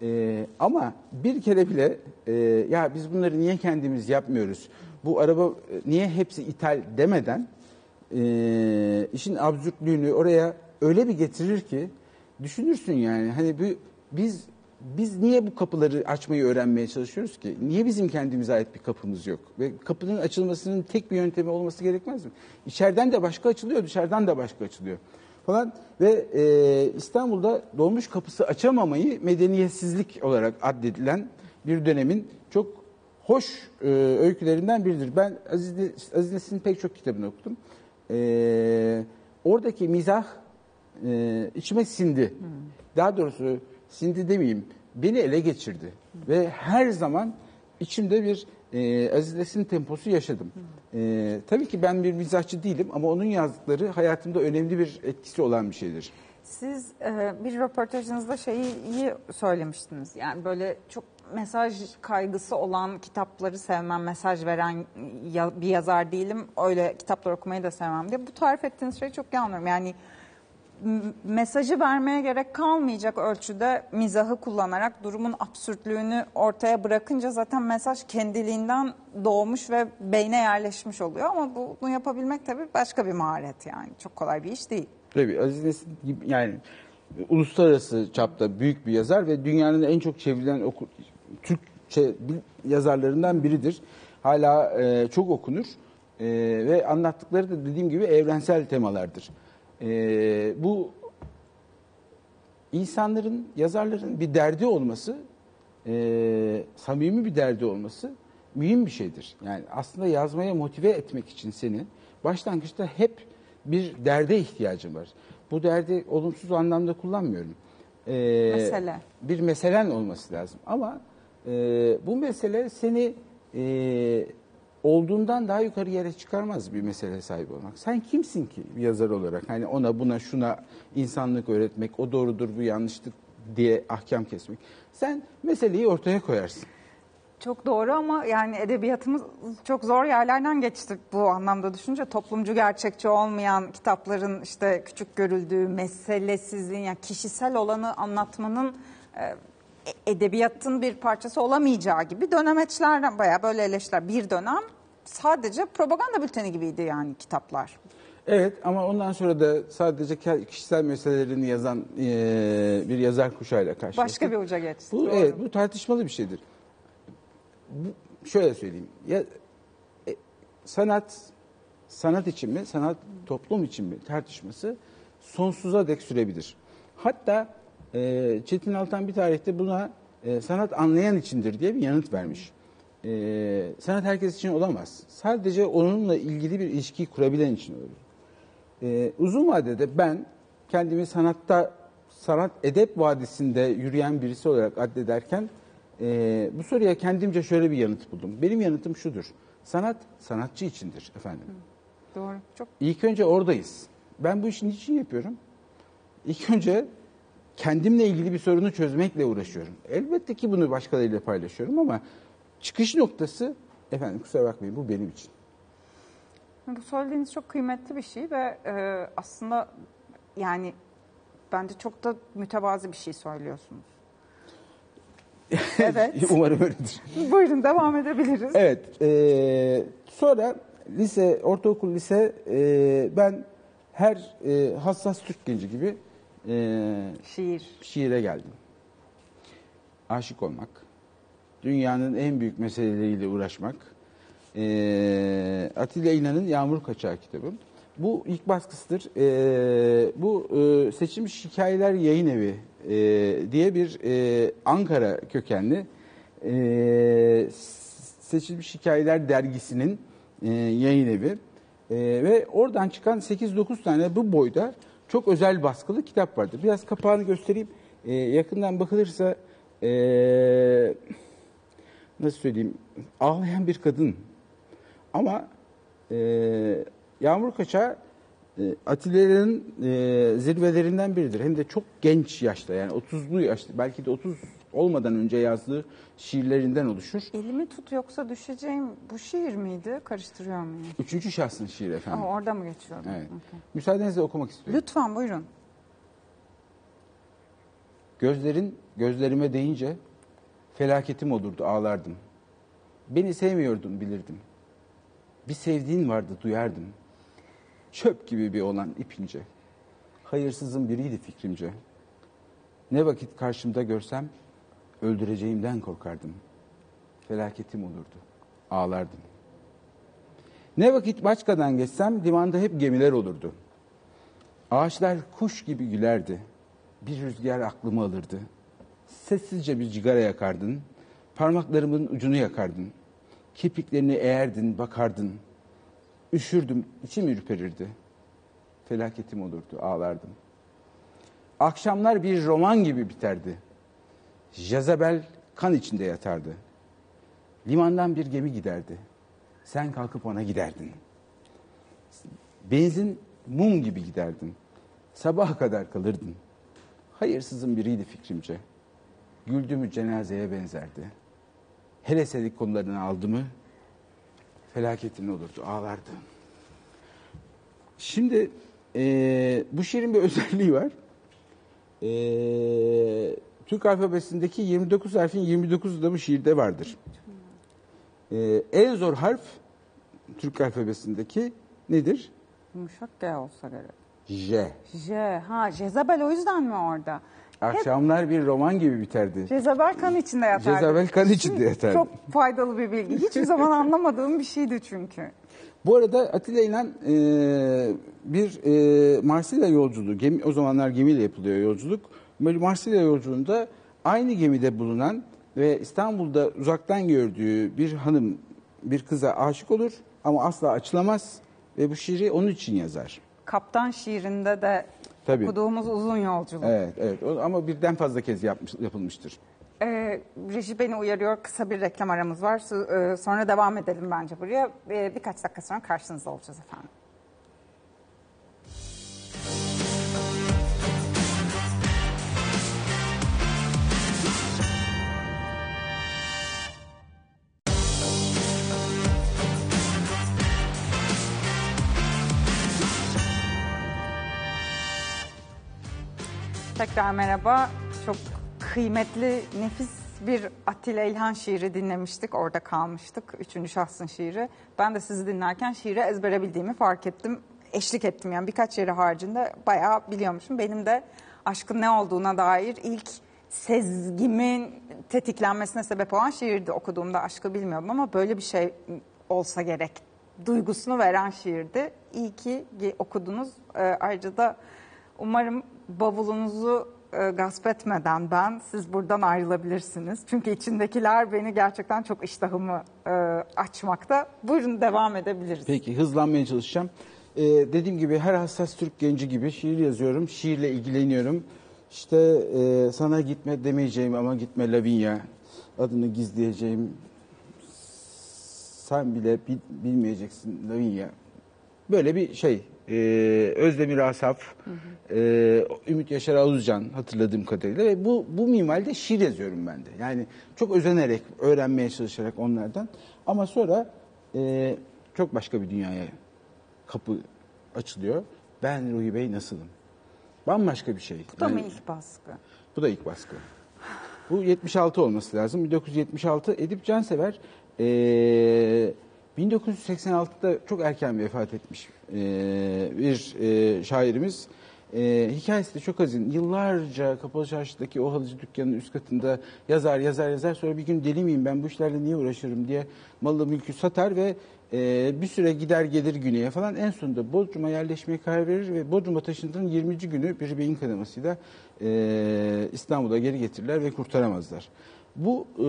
S2: E, ama bir kere bile e, ya biz bunları niye kendimiz yapmıyoruz? Bu araba e, niye hepsi ithal demeden e, işin absürtlüğünü oraya öyle bir getirir ki düşünürsün yani hani bu biz biz niye bu kapıları açmayı öğrenmeye çalışıyoruz ki? Niye bizim kendimize ait bir kapımız yok? Ve kapının açılmasının tek bir yöntemi olması gerekmez mi? İçeriden de başka açılıyor, dışarıdan da başka açılıyor falan. Ve e, İstanbul'da dolmuş kapısı açamamayı medeniyetsizlik olarak addedilen bir dönemin çok hoş e, öykülerinden biridir. Ben Aziz, Aziz Nesin'in pek çok kitabını okudum. E, oradaki mizah e, içime sindi. Daha doğrusu sindi demeyeyim, beni ele geçirdi. Ve her zaman içimde bir e, Aziz Nesin temposu yaşadım. E, tabii ki ben bir mizahçı değilim ama onun yazdıkları hayatımda önemli bir etkisi olan bir şeydir.
S1: Siz e, bir röportajınızda şeyi iyi söylemiştiniz. Yani böyle çok mesaj kaygısı olan kitapları sevmem, mesaj veren bir yazar değilim. Öyle kitaplar okumayı da sevmem diye. Bu tarif ettiğiniz şeyi çok iyi. Yani mesajı vermeye gerek kalmayacak ölçüde mizahı kullanarak durumun absürtlüğünü ortaya bırakınca zaten mesaj kendiliğinden doğmuş ve beyne yerleşmiş oluyor. Ama bunu yapabilmek tabii başka bir maharet yani. Çok kolay bir iş değil.
S2: Tabii Aziz Nesin gibi yani uluslararası çapta büyük bir yazar ve dünyanın en çok çevrilen oku, Türkçe yazarlarından biridir. Hala e, çok okunur E, ve anlattıkları da dediğim gibi evrensel temalardır. E, bu insanların, yazarların bir derdi olması, e, samimi bir derdi olması mühim bir şeydir. Yani aslında yazmaya motive etmek için seni başlangıçta hep bir derde ihtiyacın var. Bu derdi olumsuz anlamda kullanmıyorum. Ee,
S1: Mesele.
S2: Bir meselen olması lazım. Ama e, bu mesele seni e, olduğundan daha yukarı yere çıkarmaz bir mesele sahibi olmak. Sen kimsin ki yazar olarak? Hani ona buna şuna insanlık öğretmek, o doğrudur bu yanlıştır diye ahkam kesmek. Sen meseleyi ortaya koyarsın.
S1: Çok doğru ama yani edebiyatımız çok zor yerlerden geçti bu anlamda düşünce. Toplumcu gerçekçi olmayan kitapların işte küçük görüldüğü meselesizliğin yani kişisel olanı anlatmanın e, edebiyatın bir parçası olamayacağı gibi dönemeçlerden bayağı böyle eleştiriler. Bir dönem sadece propaganda bülteni gibiydi yani kitaplar.
S2: Evet ama ondan sonra da sadece kişisel meselelerini yazan e, bir yazar kuşağıyla karşılaştık.
S1: Başka bir uca geçti.
S2: Bu,
S1: Doğru.
S2: evet, bu tartışmalı bir şeydir. Bu, şöyle söyleyeyim. Ya, e, sanat sanat için mi, sanat toplum için mi tartışması sonsuza dek sürebilir. Hatta e, Çetin Altan bir tarihte buna e, sanat anlayan içindir diye bir yanıt vermiş. E, sanat herkes için olamaz. Sadece onunla ilgili bir ilişkiyi kurabilen için olur. E, uzun vadede ben kendimi sanatta, sanat edep vadisinde yürüyen birisi olarak addederken e, bu soruya kendimce şöyle bir yanıt buldum. Benim yanıtım şudur. Sanat sanatçı içindir efendim.
S1: Doğru. Çok
S2: İlk önce oradayız. Ben bu işi niçin yapıyorum? İlk önce kendimle ilgili bir sorunu çözmekle uğraşıyorum. Elbette ki bunu başkalarıyla paylaşıyorum ama çıkış noktası efendim kusura bakmayın bu benim için.
S1: Bu söylediğiniz çok kıymetli bir şey ve e, aslında yani bence çok da mütevazi bir şey söylüyorsunuz. Evet.
S2: Umarım öyledir.
S1: Buyurun devam edebiliriz.
S2: Evet. e, sonra lise, ortaokul, lise e, ben her e, hassas Türk genci gibi e,
S1: Şiir.
S2: şiire geldim. Aşık olmak, dünyanın en büyük meseleleriyle uğraşmak. Ee, Atilla İnan'ın Yağmur Kaçağı kitabı. Bu ilk baskısıdır. Ee, bu e, Seçilmiş Hikayeler Yayın Evi e, diye bir e, Ankara kökenli e, Seçilmiş Hikayeler dergisinin e, yayın evi. E, ve oradan çıkan 8-9 tane bu boyda çok özel baskılı kitap vardır. Biraz kapağını göstereyim. E, yakından bakılırsa e, nasıl söyleyeyim ağlayan bir kadın ama e, Yağmur Kaçağı e, Atilla'nın e, zirvelerinden biridir. Hem de çok genç yaşta yani 30'lu yaşta belki de 30 olmadan önce yazdığı şiirlerinden oluşur.
S1: Elimi tut yoksa düşeceğim bu şiir miydi? Karıştırıyor muyum?
S2: Üçüncü şahsın şiiri efendim.
S1: Aa, orada mı geçiyordu?
S2: Evet.
S1: Okey.
S2: Müsaadenizle okumak istiyorum.
S1: Lütfen buyurun.
S2: Gözlerin gözlerime deyince felaketim olurdu ağlardım. Beni sevmiyordun bilirdim. Bir sevdiğin vardı duyardım. Çöp gibi bir olan ipince. Hayırsızın biriydi fikrimce. Ne vakit karşımda görsem öldüreceğimden korkardım. Felaketim olurdu. Ağlardım. Ne vakit Başka'dan geçsem limanda hep gemiler olurdu. Ağaçlar kuş gibi gülerdi. Bir rüzgar aklımı alırdı. Sessizce bir cigara yakardın. Parmaklarımın ucunu yakardın. Kirpiklerini eğerdin, bakardın. Üşürdüm, içim ürperirdi. Felaketim olurdu, ağlardım. Akşamlar bir roman gibi biterdi. Jezebel kan içinde yatardı. Limandan bir gemi giderdi. Sen kalkıp ona giderdin. Benzin mum gibi giderdin. Sabaha kadar kalırdın. Hayırsızın biriydi fikrimce. Güldü mü cenazeye benzerdi. Hele sedik konularını aldı mı felaketin olurdu, ağlardı. Şimdi eee, bu şiirin bir özelliği var. Eee, Türk alfabesindeki 29 harfin 29'u da bu şiirde vardır. Eee, en zor harf Türk alfabesindeki nedir?
S1: Yumuşak G olsa gerek.
S2: J.
S1: J. Ha Jezebel o yüzden mi orada?
S2: Akşamlar bir roman gibi biterdi.
S1: Jezebel kan içinde yatardı.
S2: Jezebel kan içinde yatardı.
S1: Çok faydalı bir bilgi. Hiçbir zaman anlamadığım bir şeydi çünkü.
S2: Bu arada Atilla İnan e, bir e, Marsilya yolculuğu, gemi, o zamanlar gemiyle yapılıyor yolculuk. Böyle Marsilya yolculuğunda aynı gemide bulunan ve İstanbul'da uzaktan gördüğü bir hanım bir kıza aşık olur ama asla açılamaz ve bu şiiri onun için yazar.
S1: Kaptan şiirinde de
S2: Tabii.
S1: okuduğumuz uzun yolculuk.
S2: Evet, evet. O- Ama birden fazla kez yapmış, yapılmıştır.
S1: Ee, reji beni uyarıyor. Kısa bir reklam aramız var. Su- e, Sonra devam edelim bence buraya. Ee, Birkaç dakika sonra karşınızda olacağız efendim. Tekrar merhaba. Çok kıymetli, nefis bir Atilla İlhan şiiri dinlemiştik. Orada kalmıştık. Üçüncü şahsın şiiri. Ben de sizi dinlerken şiiri ezbere bildiğimi fark ettim. Eşlik ettim yani birkaç yeri haricinde bayağı biliyormuşum. Benim de aşkın ne olduğuna dair ilk sezgimin tetiklenmesine sebep olan şiirdi. Okuduğumda aşkı bilmiyordum ama böyle bir şey olsa gerek duygusunu veren şiirdi. İyi ki okudunuz. Ee, ayrıca da Umarım bavulunuzu e, gasp etmeden ben siz buradan ayrılabilirsiniz. Çünkü içindekiler beni gerçekten çok iştahımı e, açmakta. Buyurun devam edebiliriz.
S2: Peki hızlanmaya çalışacağım. Ee, dediğim gibi her hassas Türk genci gibi şiir yazıyorum. Şiirle ilgileniyorum. İşte e, sana gitme demeyeceğim ama gitme Lavinia. Adını gizleyeceğim. Sen bile bil- bilmeyeceksin Lavinia. Böyle bir şey. Ee, Özdemir Asaf, e, Ümit Yaşar Avuzcan hatırladığım kadarıyla ve bu bu minvalde şiir yazıyorum ben de. Yani çok özenerek, öğrenmeye çalışarak onlardan. Ama sonra e, çok başka bir dünyaya kapı açılıyor. Ben Ruhi Bey nasılım? Bambaşka bir şey.
S1: Bu da mı
S2: Yani-
S1: ilk baskı?
S2: bu da ilk baskı. Bu 76 olması lazım. 1976 Edip Cansever eee 1986'da çok erken vefat etmiş eee, bir eee, şairimiz. Eee, hikayesi de çok hazin. Yıllarca Kapalı Çarşı'daki o halıcı dükkanının üst katında yazar yazar yazar. Sonra bir gün deli miyim ben bu işlerle niye uğraşırım diye malı mülkü satar ve eee, bir süre gider gelir güneye falan. En sonunda Bodrum'a yerleşmeye karar verir ve Bodrum'a taşındığının 20. günü bir beyin kanamasıyla eee, İstanbul'a geri getirirler ve kurtaramazlar. Bu eee,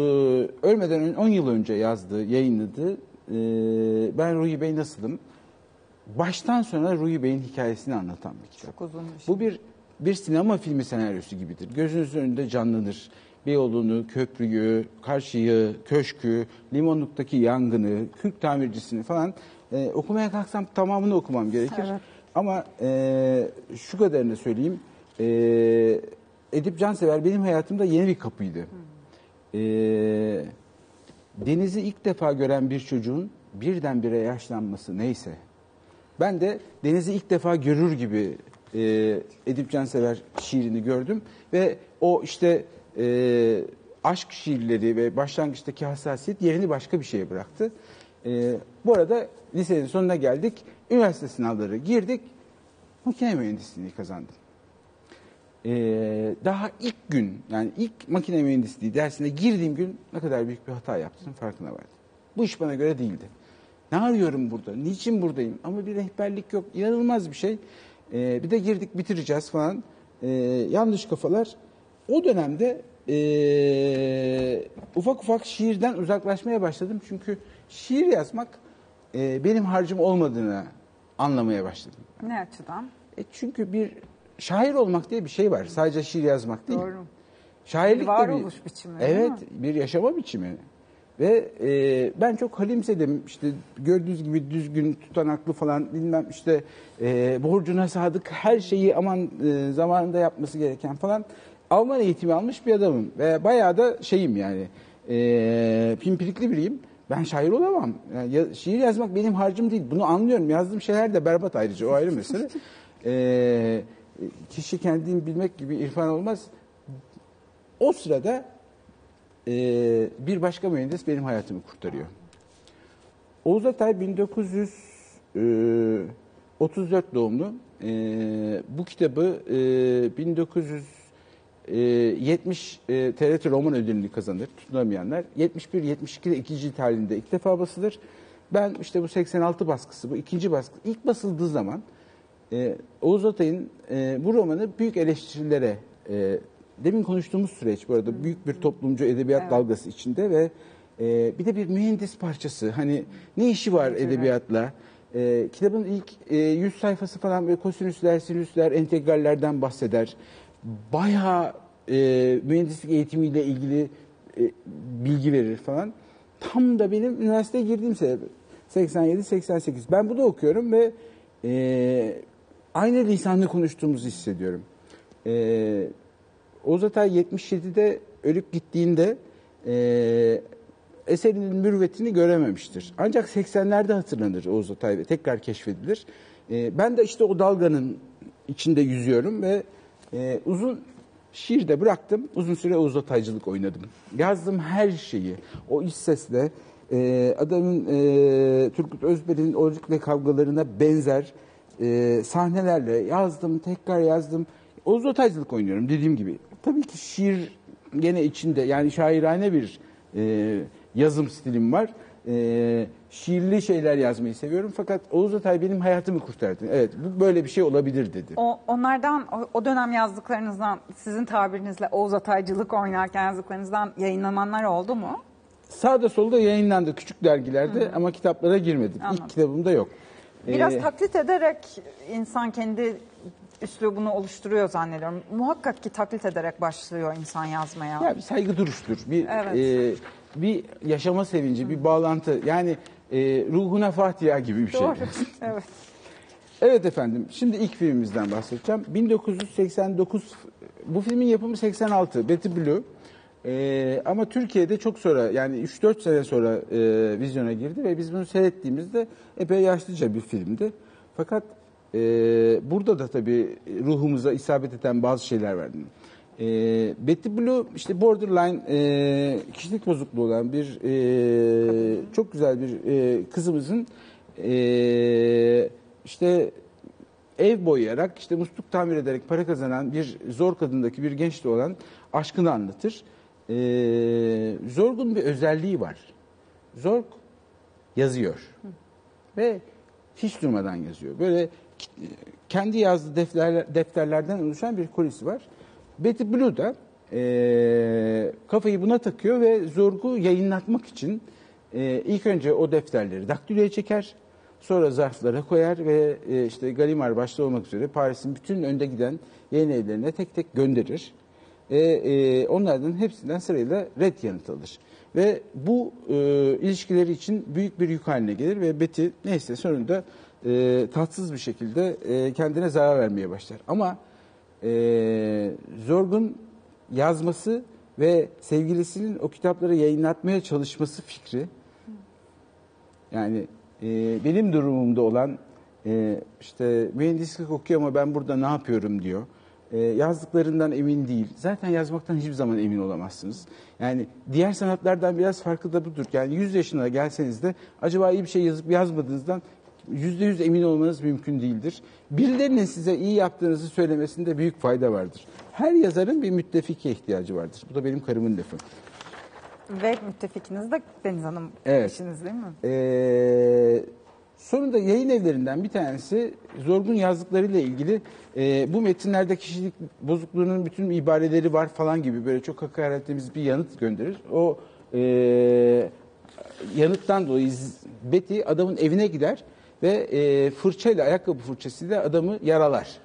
S2: ölmeden ön- 10 yıl önce yazdığı, yayınladığı eee, Ben Ruhi Bey Nasılım? Baştan sona Ruhi Bey'in hikayesini anlatan bir kitap.
S1: Çok uzun bir şey.
S2: Bu bir bir sinema filmi senaryosu gibidir. Gözünüzün önünde canlanır. Beyoğlu'nu, köprüyü, karşıyı, köşkü, limonluktaki yangını, kürk tamircisini falan e, okumaya kalksam tamamını okumam gerekir.
S1: Evet.
S2: Ama e, şu kadarını söyleyeyim. E, Edip Cansever benim hayatımda yeni bir kapıydı. E, denizi ilk defa gören bir çocuğun birdenbire yaşlanması neyse. Ben de denizi ilk defa görür gibi e, Edip Cansever şiirini gördüm ve o işte e, aşk şiirleri ve başlangıçtaki hassasiyet yerini başka bir şeye bıraktı. E, bu arada lisenin sonuna geldik. Üniversite sınavları girdik. Makine mühendisliğini kazandım. Ee, daha ilk gün yani ilk makine mühendisliği dersine girdiğim gün ne kadar büyük bir hata yaptım farkına vardım. Bu iş bana göre değildi. Ne arıyorum burada? Niçin buradayım? Ama bir rehberlik yok. İnanılmaz bir şey. Ee, bir de girdik bitireceğiz falan. Ee, yanlış kafalar. O dönemde ufak ufak şiirden uzaklaşmaya başladım. Çünkü şiir yazmak benim harcım olmadığını anlamaya başladım.
S1: Ne açıdan?
S2: E çünkü bir şair olmak diye bir şey var. Sadece şiir yazmak değil.
S1: Doğru.
S2: Şairlik
S1: Bir
S2: de
S1: varoluş biçimi, değil
S2: Evet, bir yaşama biçimi. Ve e, ben çok halimsedim. İşte gördüğünüz gibi düzgün, tutanaklı falan bilmem işte e, borcuna sadık her şeyi aman e, zamanında yapması gereken falan. Alman eğitimi almış bir adamım. Ve bayağı da şeyim yani e, pimpirikli biriyim. Ben şair olamam. Yani ya- şiir yazmak benim harcım değil. Bunu anlıyorum. Yazdığım şeyler de berbat ayrıca. O ayrı mesele. E, kişi kendini bilmek gibi irfan olmaz. O sırada e, bir başka mühendis benim hayatımı kurtarıyor. Oğuz Atay 1934 doğumlu. E, bu kitabı e, 1970 e, TRT roman ödülünü kazanır tutunamayanlar. 71-72'de ikinci cilt halinde ilk defa basılır. Ben işte bu 86 baskısı, bu ikinci baskı ilk basıldığı zaman e, Oğuz Atay'ın e, bu romanı büyük eleştirilere e, demin konuştuğumuz süreç bu arada büyük bir toplumcu edebiyat
S1: Evet.
S2: dalgası içinde ve e, bir de bir mühendis parçası. Hani ne işi var edebiyatla? E, kitabın ilk e, 100 sayfası falan böyle kosinüsler, sinüsler, integrallerden bahseder. Bayağı e, mühendislik eğitimiyle ilgili e, bilgi verir falan. Tam da benim üniversiteye girdiğim sene 87-88. Ben bunu okuyorum ve e, aynı lisanla konuştuğumuzu hissediyorum. E, Oğuz Atay 77'de ölüp gittiğinde e, eserinin mürüvvetini görememiştir. Ancak 80'lerde hatırlanır Oğuz Atay ve tekrar keşfedilir. E, ben de işte o dalganın içinde yüzüyorum ve e, uzun şiirde bıraktım. Uzun süre Oğuz Ataycılık oynadım. Yazdım her şeyi. O iç sesle e, adamın e, Turgut Özber'in Orcuk'la kavgalarına benzer e, sahnelerle yazdım, tekrar yazdım. Oğuz Ataycılık oynuyorum dediğim gibi. Tabii ki şiir gene içinde yani şairane bir e, yazım stilim var. E, şiirli şeyler yazmayı seviyorum fakat Oğuz Atay benim hayatımı kurtardı. Evet bu böyle bir şey olabilir dedi.
S1: O, onlardan, o, o dönem yazdıklarınızdan, sizin tabirinizle Oğuz Ataycılık oynarken yazdıklarınızdan yayınlananlar oldu mu?
S2: Sağda solda yayınlandı küçük dergilerde ama kitaplara girmedi.
S1: Anladım.
S2: İlk kitabımda yok.
S1: Biraz
S2: Ee,
S1: taklit ederek insan kendi üslubunu oluşturuyor zannediyorum. Muhakkak ki taklit ederek başlıyor insan yazmaya.
S2: Ya bir saygı duruştur. Bir
S1: Evet.
S2: e, bir yaşama sevinci, bir bağlantı. Yani e, ruhuna Fatiha gibi bir şey.
S1: Doğru. evet.
S2: Evet efendim. Şimdi ilk filmimizden bahsedeceğim. 1989 bu filmin yapımı 86. Betty Blue. E, ama Türkiye'de çok sonra yani 3-4 sene sonra e, vizyona girdi ve biz bunu seyrettiğimizde epey yaşlıca bir filmdi. Fakat e, burada da tabii ruhumuza isabet eden bazı şeyler vardı. E, Betty Blue işte borderline e, kişilik bozukluğu olan bir e, çok güzel bir e, kızımızın e, işte ev boyayarak işte musluk tamir ederek para kazanan bir zor kadındaki bir gençle olan aşkını anlatır. E, Zorg'un bir özelliği var. Zorg yazıyor ve hiç durmadan yazıyor. Böyle kendi yazdığı defterler, defterlerden oluşan bir kolisi var. Betty Blue da e, kafayı buna takıyor ve Zorg'u yayınlatmak için e, ilk önce o defterleri daktiloya çeker. Sonra zarflara koyar ve e, işte Gallimard başta olmak üzere Paris'in bütün önde giden yayın evlerine tek tek gönderir. E, e, onlardan hepsinden sırayla red yanıt alır. Ve bu e, ilişkileri için büyük bir yük haline gelir ve Betty neyse sonunda e, tatsız bir şekilde e, kendine zarar vermeye başlar. Ama e, Zorg'un yazması ve sevgilisinin o kitapları yayınlatmaya çalışması fikri yani e, benim durumumda olan e, işte mühendislik okuyor ama ben burada ne yapıyorum diyor. E, yazdıklarından emin değil. Zaten yazmaktan hiçbir zaman emin olamazsınız. Yani diğer sanatlardan biraz farklı da budur. Yani 100 yaşına gelseniz de acaba iyi bir şey yazıp yazmadığınızdan %100 emin olmanız mümkün değildir. Birilerinin size iyi yaptığınızı söylemesinde büyük fayda vardır. Her yazarın bir müttefike ihtiyacı vardır. Bu da benim karımın lafı.
S1: Ve müttefikiniz de Deniz Hanım
S2: Evet.
S1: eşiniz değil mi?
S2: Ee, sonunda yayın evlerinden bir tanesi Zorg'un yazdıklarıyla ilgili e, bu metinlerde kişilik bozukluğunun bütün ibareleri var falan gibi böyle çok hakaretli bir yanıt gönderir. O e, yanıttan dolayı Betty adamın evine gider ve e, fırçayla ayakkabı fırçasıyla adamı yaralar.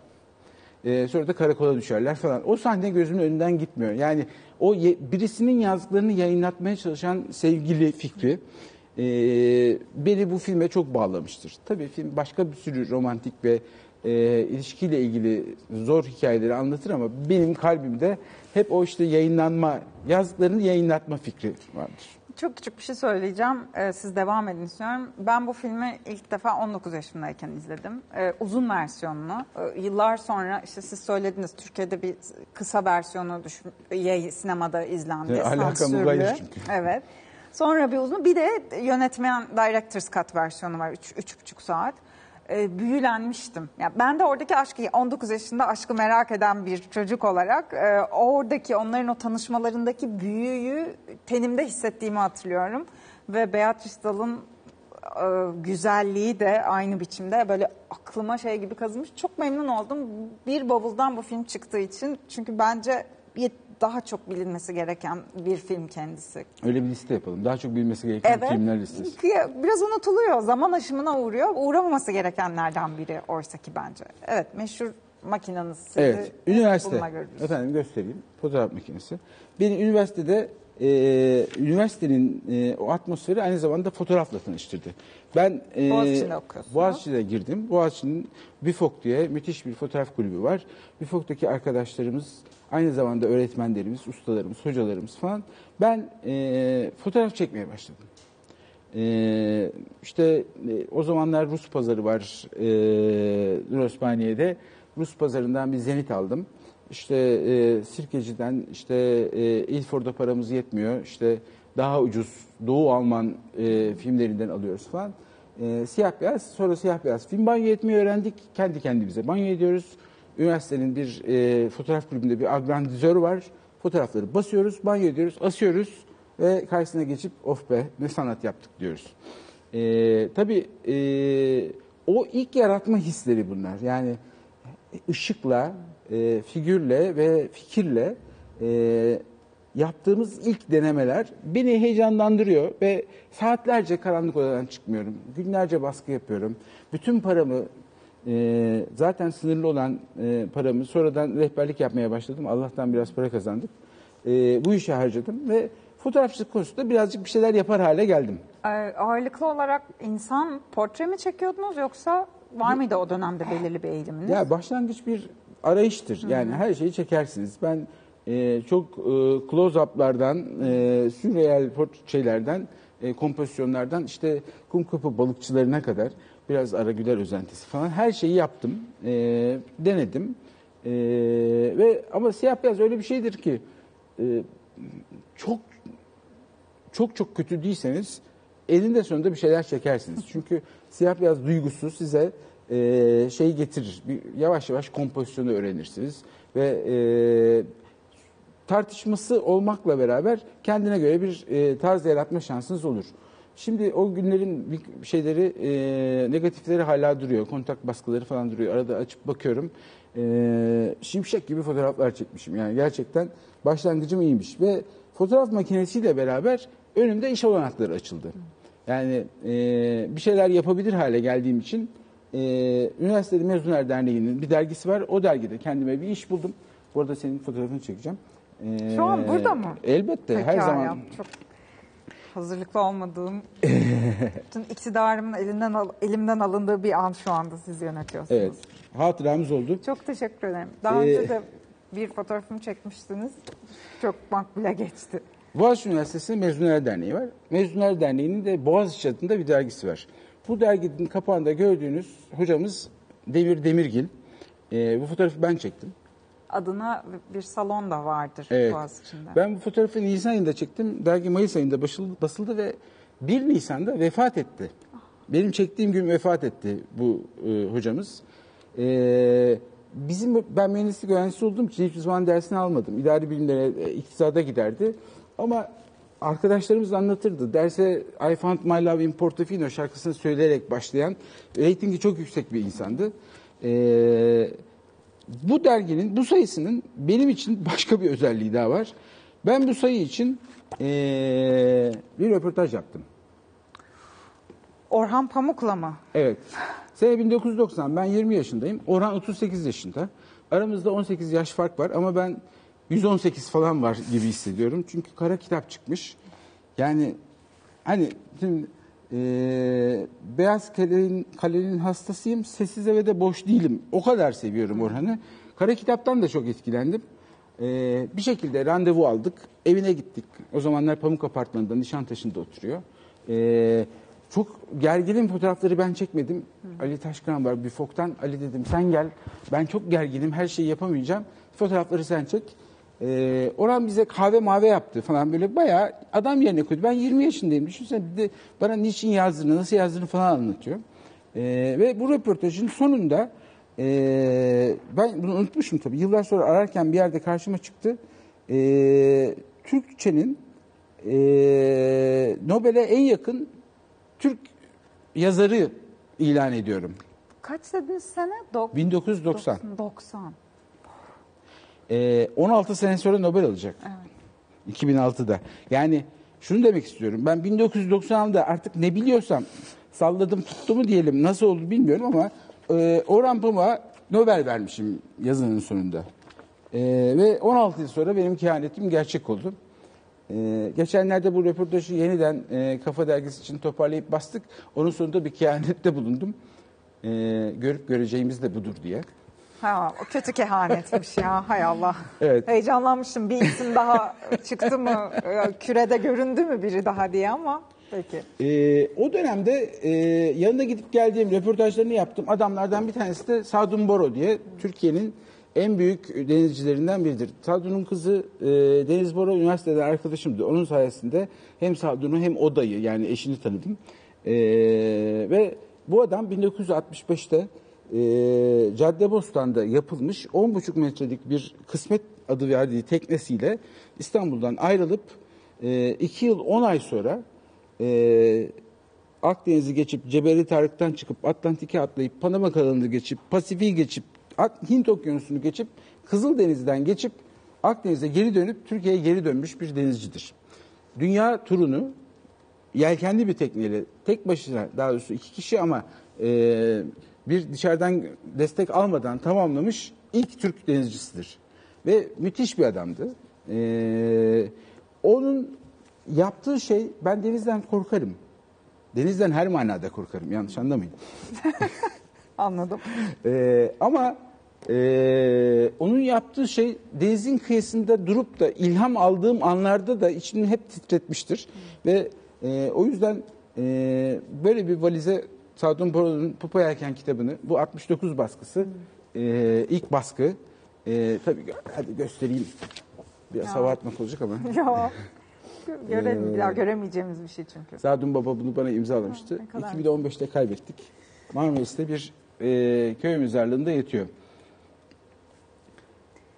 S2: Ee, sonra da karakola düşerler falan. O sahne gözümün önünden gitmiyor. Yani o ye- birisinin yazdıklarını yayınlatmaya çalışan sevgili fikri e, beni bu filme çok bağlamıştır. Tabii film başka bir sürü romantik ve e, ilişkiyle ilgili zor hikayeleri anlatır ama benim kalbimde hep o işte yayınlanma, yazdıklarını yayınlatma fikri vardır.
S1: Çok küçük bir şey söyleyeceğim. Ee, siz devam edin istiyorum. Ben bu filmi ilk defa 19 yaşımdayken izledim. Ee, uzun versiyonunu. Ee, yıllar sonra işte siz söylediniz Türkiye'de bir kısa versiyonu düş, yay- sinemada izlendi.
S2: Evet, alakam çünkü.
S1: Evet. Sonra bir uzun bir de yönetmen Director's Cut versiyonu var. 3,5 saat. Ee, büyülenmiştim. Yani ben de oradaki aşkı 19 yaşında aşkı merak eden bir çocuk olarak e, oradaki onların o tanışmalarındaki büyüyü tenimde hissettiğimi hatırlıyorum ve Beatrice Dahl'ın e, güzelliği de aynı biçimde böyle aklıma şey gibi kazınmış. Çok memnun oldum bir bavuldan bu film çıktığı için. Çünkü bence daha çok bilinmesi gereken bir film kendisi?
S2: Öyle bir liste yapalım. Daha çok bilmesi gereken
S1: Evet.
S2: filmler listesi.
S1: Biraz unutuluyor. Zaman aşımına uğruyor. Uğramaması gerekenlerden biri oysa ki bence. Evet meşhur makineniz sizi
S2: Evet, üniversite. Efendim göstereyim. Fotoğraf makinesi. Beni üniversitede e, üniversitenin e, o atmosferi aynı zamanda fotoğrafla tanıştırdı. Ben e,
S1: Boğaziçi'nde okuyorsunuz.
S2: Boğaziçi'de girdim. Boğaziçi'nin BİFOK diye müthiş bir fotoğraf kulübü var. BİFOK'taki arkadaşlarımız aynı zamanda öğretmenlerimiz, ustalarımız, hocalarımız falan. Ben e, fotoğraf çekmeye başladım. Ee, işte e, o zamanlar Rus pazarı var e, Rosmaniye'de. Rus pazarından bir zenit aldım. İşte e, Sirkeci'den işte e, İlfor'da paramız yetmiyor. İşte daha ucuz Doğu Alman e, filmlerinden alıyoruz falan. E, siyah beyaz sonra siyah beyaz film banyo etmeyi öğrendik. Kendi kendimize banyo ediyoruz. Üniversitenin bir e, fotoğraf kulübünde bir agrandizör var. Fotoğrafları basıyoruz, banyo ediyoruz, asıyoruz ve karşısına geçip of be ne sanat yaptık diyoruz. Ee, tabii e, o ilk yaratma hisleri bunlar. Yani ışıkla, e, figürle ve fikirle e, yaptığımız ilk denemeler beni heyecanlandırıyor ve saatlerce karanlık odadan çıkmıyorum. Günlerce baskı yapıyorum. Bütün paramı e, zaten sınırlı olan e, paramı sonradan rehberlik yapmaya başladım. Allah'tan biraz para kazandık. E, bu işe harcadım ve fotoğrafçılık konusunda birazcık bir şeyler yapar hale geldim.
S1: Ee, ağırlıklı olarak insan portre mi çekiyordunuz yoksa var mıydı o dönemde belirli bir eğiliminiz?
S2: Ya başlangıç bir arayıştır. Yani her şeyi çekersiniz. Ben e, çok e, close-up'lardan, e, sürreal şeylerden, e, kompozisyonlardan işte kum kapı balıkçılarına kadar biraz Ara Güler özentisi falan her şeyi yaptım. E, denedim. E, ve ama siyah beyaz öyle bir şeydir ki e, çok çok çok kötü değilseniz elinde sonunda bir şeyler çekersiniz. Çünkü siyah beyaz duygusu size e, şey getirir. Bir, yavaş yavaş kompozisyonu öğrenirsiniz ve e, tartışması olmakla beraber kendine göre bir e, tarz yaratma şansınız olur. Şimdi o günlerin bir şeyleri, e, negatifleri hala duruyor. Kontak baskıları falan duruyor. Arada açıp bakıyorum. E, şimşek gibi fotoğraflar çekmişim. Yani gerçekten başlangıcım iyiymiş. Ve fotoğraf makinesiyle beraber önümde iş olanakları açıldı. Yani e, bir şeyler yapabilir hale geldiğim için e, Üniversitede Mezunlar Derneği'nin bir dergisi var. O dergide kendime bir iş buldum. Bu arada senin fotoğrafını çekeceğim. E,
S1: Şu an burada mı?
S2: Elbette her
S1: Pekala,
S2: zaman.
S1: Çok hazırlıklı olmadığım, bütün iktidarımın elinden al- elimden alındığı bir an şu anda siz yönetiyorsunuz.
S2: Evet. Hatıramız oldu.
S1: Çok teşekkür ederim. Daha
S2: Ee,
S1: önce de bir fotoğrafımı çekmiştiniz. Çok makbule geçti.
S2: Boğaziçi Üniversitesi'nin Mezunlar Derneği var. Mezunlar Derneği'nin de Boğaziçi adında bir dergisi var. Bu derginin kapağında gördüğünüz hocamız Demir Demirgil. Ee, bu fotoğrafı ben çektim.
S1: Adına bir salon da vardır
S2: Evet.
S1: Boğaziçi'nde.
S2: Ben bu fotoğrafı Nisan ayında çektim. Dergi Mayıs ayında basıldı, basıldı ve 1 Nisan'da vefat etti. Benim çektiğim gün vefat etti bu e, hocamız. E, bizim ben mühendislik öğrencisi olduğum için hiçbir zaman dersini almadım. İdari bilimlere, e, iktisada giderdi. Ama arkadaşlarımız anlatırdı. Derse I found my love in Portofino şarkısını söyleyerek başlayan, reytingi çok yüksek bir insandı. E, bu derginin, bu sayısının benim için başka bir özelliği daha var. Ben bu sayı için eee, bir röportaj yaptım.
S1: Orhan Pamuk'la mı?
S2: Evet. Sene 1990, ben 20 yaşındayım. Orhan 38 yaşında. Aramızda 18 yaş fark var ama ben 118 falan var gibi hissediyorum. Çünkü kara kitap çıkmış. Yani hani şimdi eee, Beyaz Kale'nin, Kale'nin hastasıyım, Sessiz Eve de boş değilim. O kadar seviyorum Orhan'ı. Kara kitaptan da çok etkilendim. Eee, bir şekilde randevu aldık, evine gittik. O zamanlar Pamuk Apartmanı'nda, Nişantaşı'nda oturuyor. Eee çok gerginim fotoğrafları ben çekmedim. Ali Taşkıran var Büfok'tan. Ali dedim sen gel. Ben çok gerginim her şeyi yapamayacağım. Fotoğrafları sen çek. Ee, Orhan bize kahve mavi yaptı falan böyle bayağı adam yerine koydu. Ben 20 yaşındayım düşünsene bir de bana niçin yazdığını nasıl yazdığını falan anlatıyor. Ee, ve bu röportajın sonunda ee, ben bunu unutmuşum tabii. Yıllar sonra ararken bir yerde karşıma çıktı. Ee, Türkçenin ee, Nobel'e en yakın Türk yazarı ilan ediyorum.
S1: Kaç dediniz sene? Dok-
S2: 1990.
S1: 90.
S2: Ee, 16 sene sonra Nobel alacak. 2006'da. Yani şunu demek istiyorum. Ben 1996'da artık ne biliyorsam salladım tuttu mu diyelim nasıl oldu bilmiyorum ama e, Orhan Pamuk'a Nobel vermişim yazının sonunda. E, ve 16 yıl sonra benim kehanetim gerçek oldu. E, geçenlerde bu röportajı yeniden e, Kafa Dergisi için toparlayıp bastık. Onun sonunda bir kehanette bulundum. E, görüp göreceğimiz de budur diye.
S1: Ha, o kötü kehanetmiş ya hay Allah.
S2: Evet.
S1: Heyecanlanmıştım bir isim daha çıktı mı e, kürede göründü mü biri daha diye ama peki.
S2: Ee, o dönemde e, yanına gidip geldiğim röportajlarını yaptım. Adamlardan bir tanesi de Sadun Boro diye Türkiye'nin en büyük denizcilerinden biridir. Sadun'un kızı e, Deniz Boro üniversitede arkadaşımdı. Onun sayesinde hem Sadun'u hem Oda'yı yani eşini tanıdım. E, ve bu adam 1965'te e, Caddebostan'da yapılmış 10,5 metrelik bir kısmet adı verdiği teknesiyle İstanbul'dan ayrılıp 2 yıl 10 ay sonra e, Akdeniz'i geçip Cebeli Tarık'tan çıkıp Atlantik'e atlayıp Panama kanalını geçip Pasifik'i geçip Hint Okyanusu'nu geçip Kızıldeniz'den geçip Akdeniz'e geri dönüp Türkiye'ye geri dönmüş bir denizcidir. Dünya turunu yelkenli bir tekneyle tek başına daha doğrusu iki kişi ama e, bir dışarıdan destek almadan tamamlamış ilk Türk denizcisidir. Ve müthiş bir adamdı. E, onun yaptığı şey ben denizden korkarım. Denizden her manada korkarım yanlış anlamayın.
S1: Anladım.
S2: Ee, ama e, onun yaptığı şey denizin kıyısında durup da ilham aldığım anlarda da içimi hep titretmiştir. Ve e, o yüzden e, böyle bir valize Sadun Boro'nun Pupa Yelken kitabını, bu 69 baskısı, e, ilk baskı. E, tabii hadi göstereyim. Biraz
S1: Ya.
S2: hava atmak olacak ama.
S1: bir daha göremeyeceğimiz bir şey çünkü.
S2: Sadun Baba bunu bana imzalamıştı.
S1: Ha, ne kadar
S2: 2015'te kaybettik. Marmaris'te bir e, köy mezarlığında yatıyor.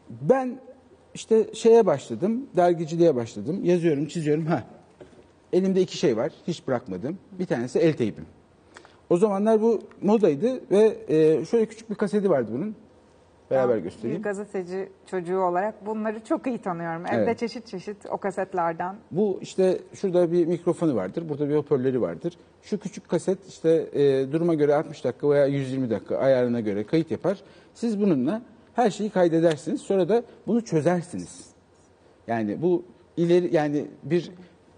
S2: Ben işte şeye başladım, dergiciliğe başladım. Yazıyorum, çiziyorum. Ha. Elimde iki şey var, hiç bırakmadım. Bir tanesi el teybim. O zamanlar bu modaydı ve e, şöyle küçük bir kaseti vardı bunun. Beraber
S1: Ben
S2: göstereyim.
S1: Bir gazeteci çocuğu olarak bunları çok iyi tanıyorum. Evde
S2: Evet.
S1: çeşit çeşit o kasetlerden.
S2: Bu işte şurada bir mikrofonu vardır, burada bir hoparlörü vardır. Şu küçük kaset işte e, duruma göre 60 dakika veya 120 dakika ayarına göre kayıt yapar. Siz bununla her şeyi kaydedersiniz. Sonra da bunu çözersiniz. Yani bu ileri yani bir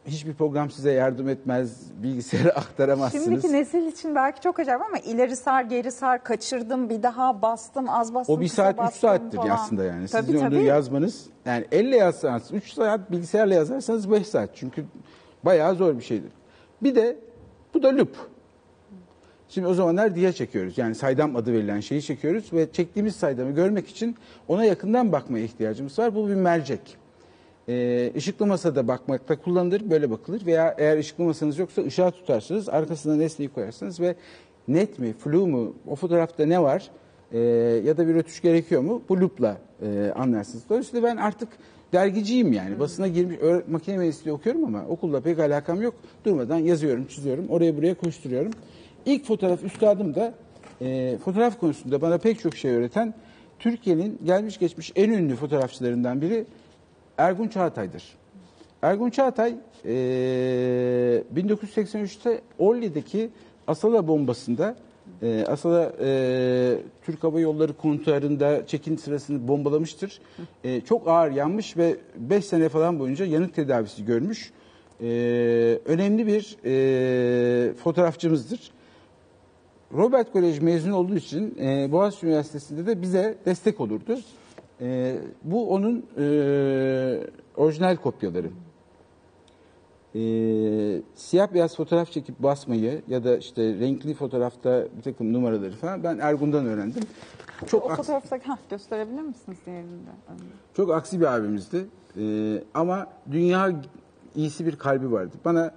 S2: hiçbir program size yardım etmez, bilgisayara aktaramazsınız.
S1: Şimdiki nesil için belki çok acayip ama ileri sar geri sar kaçırdım bir daha bastım az bastım
S2: O bir saat, üç saattir
S1: falan.
S2: aslında yani.
S1: Tabii
S2: Sizin onu
S1: tabii.
S2: yazmanız, yani elle yazsanız 3 saat, bilgisayarla yazarsanız 5 saat. Çünkü bayağı zor bir şeydir. Bir de bu da loop. Şimdi o zamanlar diye çekiyoruz. Yani saydam adı verilen şeyi çekiyoruz ve çektiğimiz saydamı görmek için ona yakından bakmaya ihtiyacımız var. Bu bir mercek. Ee, ışıklı masada bakmakta kullanılır, böyle bakılır veya eğer ışıklı masanız yoksa ışığa tutarsınız, arkasına nesneyi koyarsınız ve net mi, flu mu, o fotoğrafta ne var e, ya da bir rötuş gerekiyor mu bu loopla e, anlarsınız. Dolayısıyla ben artık dergiciyim yani. Basına girmiş, makine mühendisliği okuyorum ama okulla pek alakam yok. Durmadan yazıyorum, çiziyorum, oraya buraya koşturuyorum. İlk fotoğraf üstadım da e, fotoğraf konusunda bana pek çok şey öğreten Türkiye'nin gelmiş geçmiş en ünlü fotoğrafçılarından biri Ergun Çağatay'dır. Ergun Çağatay e, 1983'te Orli'deki Asala bombasında e, Asala e, Türk Hava Yolları kontuarında çekin sırasını bombalamıştır. E, çok ağır yanmış ve 5 sene falan boyunca yanık tedavisi görmüş. E, önemli bir e, fotoğrafçımızdır. Robert Kolej mezunu olduğu için e, Boğaziçi Üniversitesi'nde de bize destek olurdu. E, bu onun e, orijinal kopyaları. E, siyah beyaz fotoğraf çekip basmayı ya da işte renkli fotoğrafta bir takım numaraları falan ben Ergun'dan öğrendim. Çok
S1: O
S2: aks-
S1: fotoğrafta hah, gösterebilir misiniz diğerinde?
S2: çok aksi bir abimizdi. Ee, ama dünya iyisi bir kalbi vardı. Bana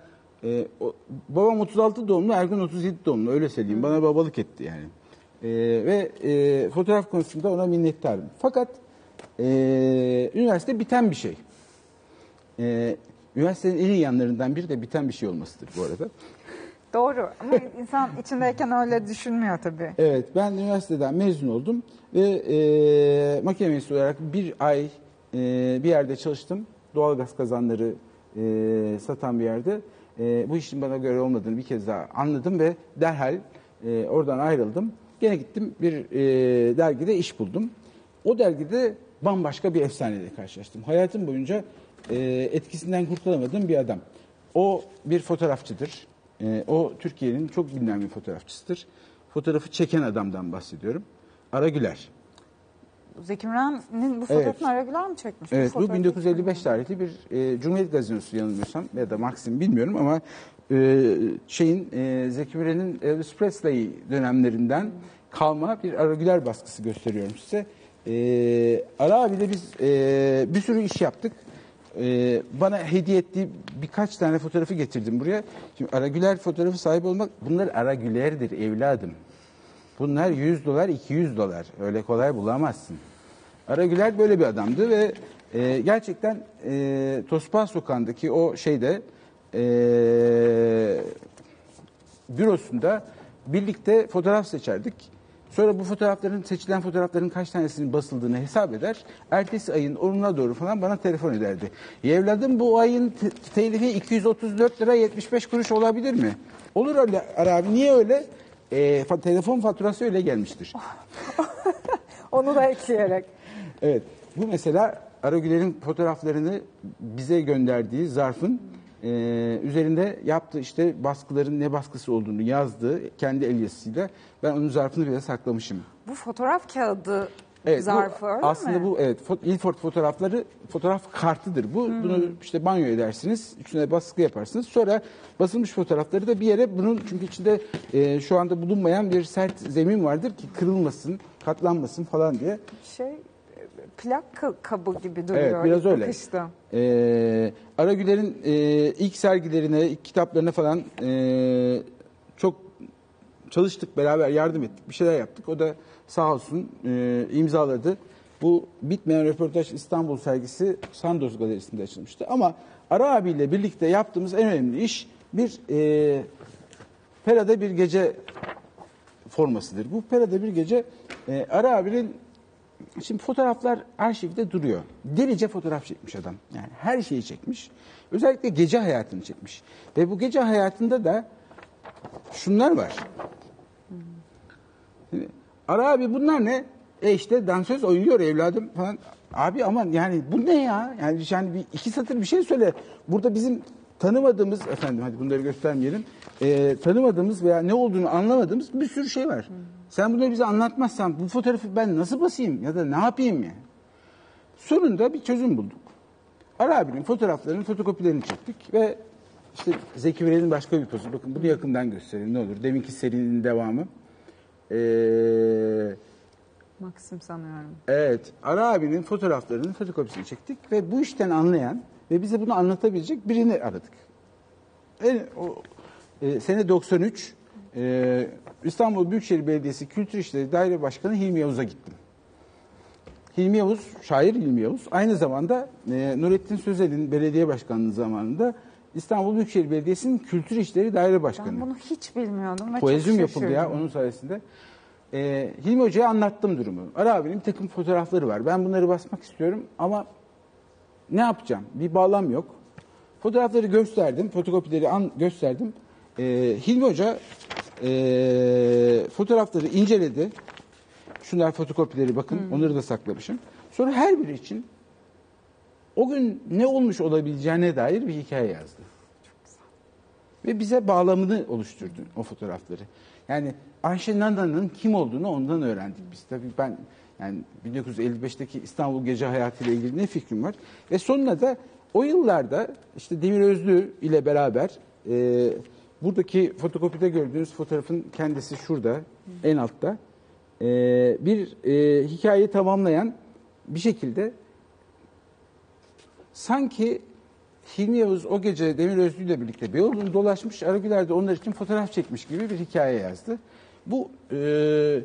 S2: e, o, babam 36 doğumlu, Ergun 37 doğumlu öyle söyleyeyim. Bana babalık etti yani. Ee, ve e, fotoğraf konusunda ona minnettarım. Fakat e, üniversite biten bir şey. E, üniversitenin en iyi yanlarından biri de biten bir şey olmasıdır bu arada.
S1: Doğru ama insan içindeyken öyle düşünmüyor tabii.
S2: Evet, ben üniversiteden mezun oldum ve e, makine mühendisi olarak bir ay e, bir yerde çalıştım. Doğalgaz kazanları e, satan bir yerde. E, bu işin bana göre olmadığını bir kez daha anladım ve derhal e, oradan ayrıldım. Gene gittim bir e, dergide iş buldum. O dergide bambaşka bir efsaneyle karşılaştım. Hayatım boyunca e, etkisinden kurtulamadığım bir adam. O bir fotoğrafçıdır. E, o Türkiye'nin çok bilinen bir fotoğrafçısıdır. Fotoğrafı çeken adamdan bahsediyorum. Ara Güler.
S1: Zeki Müren'in bu
S2: Evet.
S1: fotoğrafını Ara Güler mi çekmiş?
S2: Evet bu
S1: fotoğrafı-
S2: 1955 tarihli bir e, Cumhuriyet Gazetesi yanılmıyorsam ya da Maxim bilmiyorum ama e, şeyin e, Zeki Müren'in Elvis Presley dönemlerinden kalma bir Ara Güler baskısı gösteriyorum size. E, Ara abiyle biz e, bir sürü iş yaptık. E, bana hediye ettiği birkaç tane fotoğrafı getirdim buraya. Şimdi Ara Güler fotoğrafı sahibi olmak bunlar Ara Güler'dir evladım. Bunlar 100 dolar, 200 dolar. Öyle kolay bulamazsın. Ara Güler böyle bir adamdı ve e, gerçekten e, Tospa Sokağı'ndaki o şeyde e, bürosunda birlikte fotoğraf seçerdik. Sonra bu fotoğrafların, seçilen fotoğrafların kaç tanesinin basıldığını hesap eder. Ertesi ayın 10'una doğru falan bana telefon ederdi. "Ya Evladım bu ayın te- telifi 234 lira 75 kuruş olabilir mi? Olur öyle abi. Niye öyle? E, fa- telefon faturası öyle gelmiştir.
S1: Onu da ekleyerek.
S2: Evet. Bu mesela Aragüler'in fotoğraflarını bize gönderdiği zarfın e, üzerinde yaptığı işte baskıların ne baskısı olduğunu yazdığı kendi el yazısıyla ben onun zarfını bile saklamışım.
S1: Bu fotoğraf kağıdı
S2: Evet, bu
S1: zarfı öyle
S2: aslında
S1: mi?
S2: bu evet fo- Ilford fotoğrafları fotoğraf kartıdır. Bu bunu işte banyo edersiniz, üstüne baskı yaparsınız. Sonra basılmış fotoğrafları da bir yere bunun çünkü içinde e, şu anda bulunmayan bir sert zemin vardır ki kırılmasın, katlanmasın falan diye.
S1: Şey plak ka- kabı gibi duruyor.
S2: Evet biraz öyle.
S1: bakışta.
S2: Ee, Aragüler'in e, ilk sergilerine, ilk kitaplarına falan e, çok çalıştık beraber yardım ettik bir şeyler yaptık. O da sağ olsun e, imzaladı. Bu bitmeyen röportaj İstanbul sergisi Sandoz Galerisi'nde açılmıştı. Ama Ara abiyle birlikte yaptığımız en önemli iş bir e, Pera'da bir gece formasıdır. Bu Pera'da bir gece e, Ara abinin Şimdi fotoğraflar arşivde duruyor. Delice fotoğraf çekmiş adam. Yani her şeyi çekmiş. Özellikle gece hayatını çekmiş. Ve bu gece hayatında da şunlar var. Şimdi, Ara abi bunlar ne? E işte dansöz oynuyor evladım falan. Abi aman yani bu ne ya? Yani, yani bir iki satır bir şey söyle. Burada bizim tanımadığımız efendim hadi bunları göstermeyelim. E, tanımadığımız veya ne olduğunu anlamadığımız bir sürü şey var. Sen bunları bize anlatmazsan bu fotoğrafı ben nasıl basayım ya da ne yapayım ya? Sonunda bir çözüm bulduk. Ara abinin fotoğraflarının fotokopilerini çektik ve işte Zeki Müren'in başka bir pozu. Bakın bunu yakından göstereyim ne olur. Deminki serinin devamı. Ee,
S1: Maxim sanıyorum.
S2: evet, Ara abinin fotoğraflarının fotokopisini çektik ve bu işten anlayan ve bize bunu anlatabilecek birini aradık. En, o, e, sene 93 e, İstanbul Büyükşehir Belediyesi Kültür İşleri Daire Başkanı Hilmi Yavuz'a gittim. Hilmi Yavuz, şair Hilmi Yavuz, aynı zamanda e, Nurettin Sözel'in belediye başkanlığı zamanında İstanbul Büyükşehir Belediyesi'nin Kültür İşleri Daire Başkanı.
S1: Ben bunu hiç bilmiyordum ve
S2: Poezyum
S1: çok
S2: yapıldı ya onun sayesinde. Ee, Hilmi Hoca'ya anlattım durumu. Ara abinin bir takım fotoğrafları var. Ben bunları basmak istiyorum ama ne yapacağım? Bir bağlam yok. Fotoğrafları gösterdim, fotokopileri an, gösterdim. Ee, Hilmi Hoca ee, fotoğrafları inceledi. Şunlar fotokopileri bakın, onları da saklamışım. Sonra her biri için o gün ne olmuş olabileceğine dair bir hikaye yazdı ve bize bağlamını oluşturdu o fotoğrafları. Yani Ayşe Nana'nın kim olduğunu ondan öğrendik biz. Tabii ben yani 1955'teki İstanbul gece hayatıyla ilgili ne fikrim var. Ve sonra da o yıllarda işte Demir Özlü ile beraber e, buradaki fotokopide gördüğünüz fotoğrafın kendisi şurada en altta e, bir e, hikayeyi tamamlayan bir şekilde sanki Hilmi Yavuz o gece Demir Özlü ile birlikte Beyoğlu'nu dolaşmış, Aragüler de onlar için fotoğraf çekmiş gibi bir hikaye yazdı. Bu e,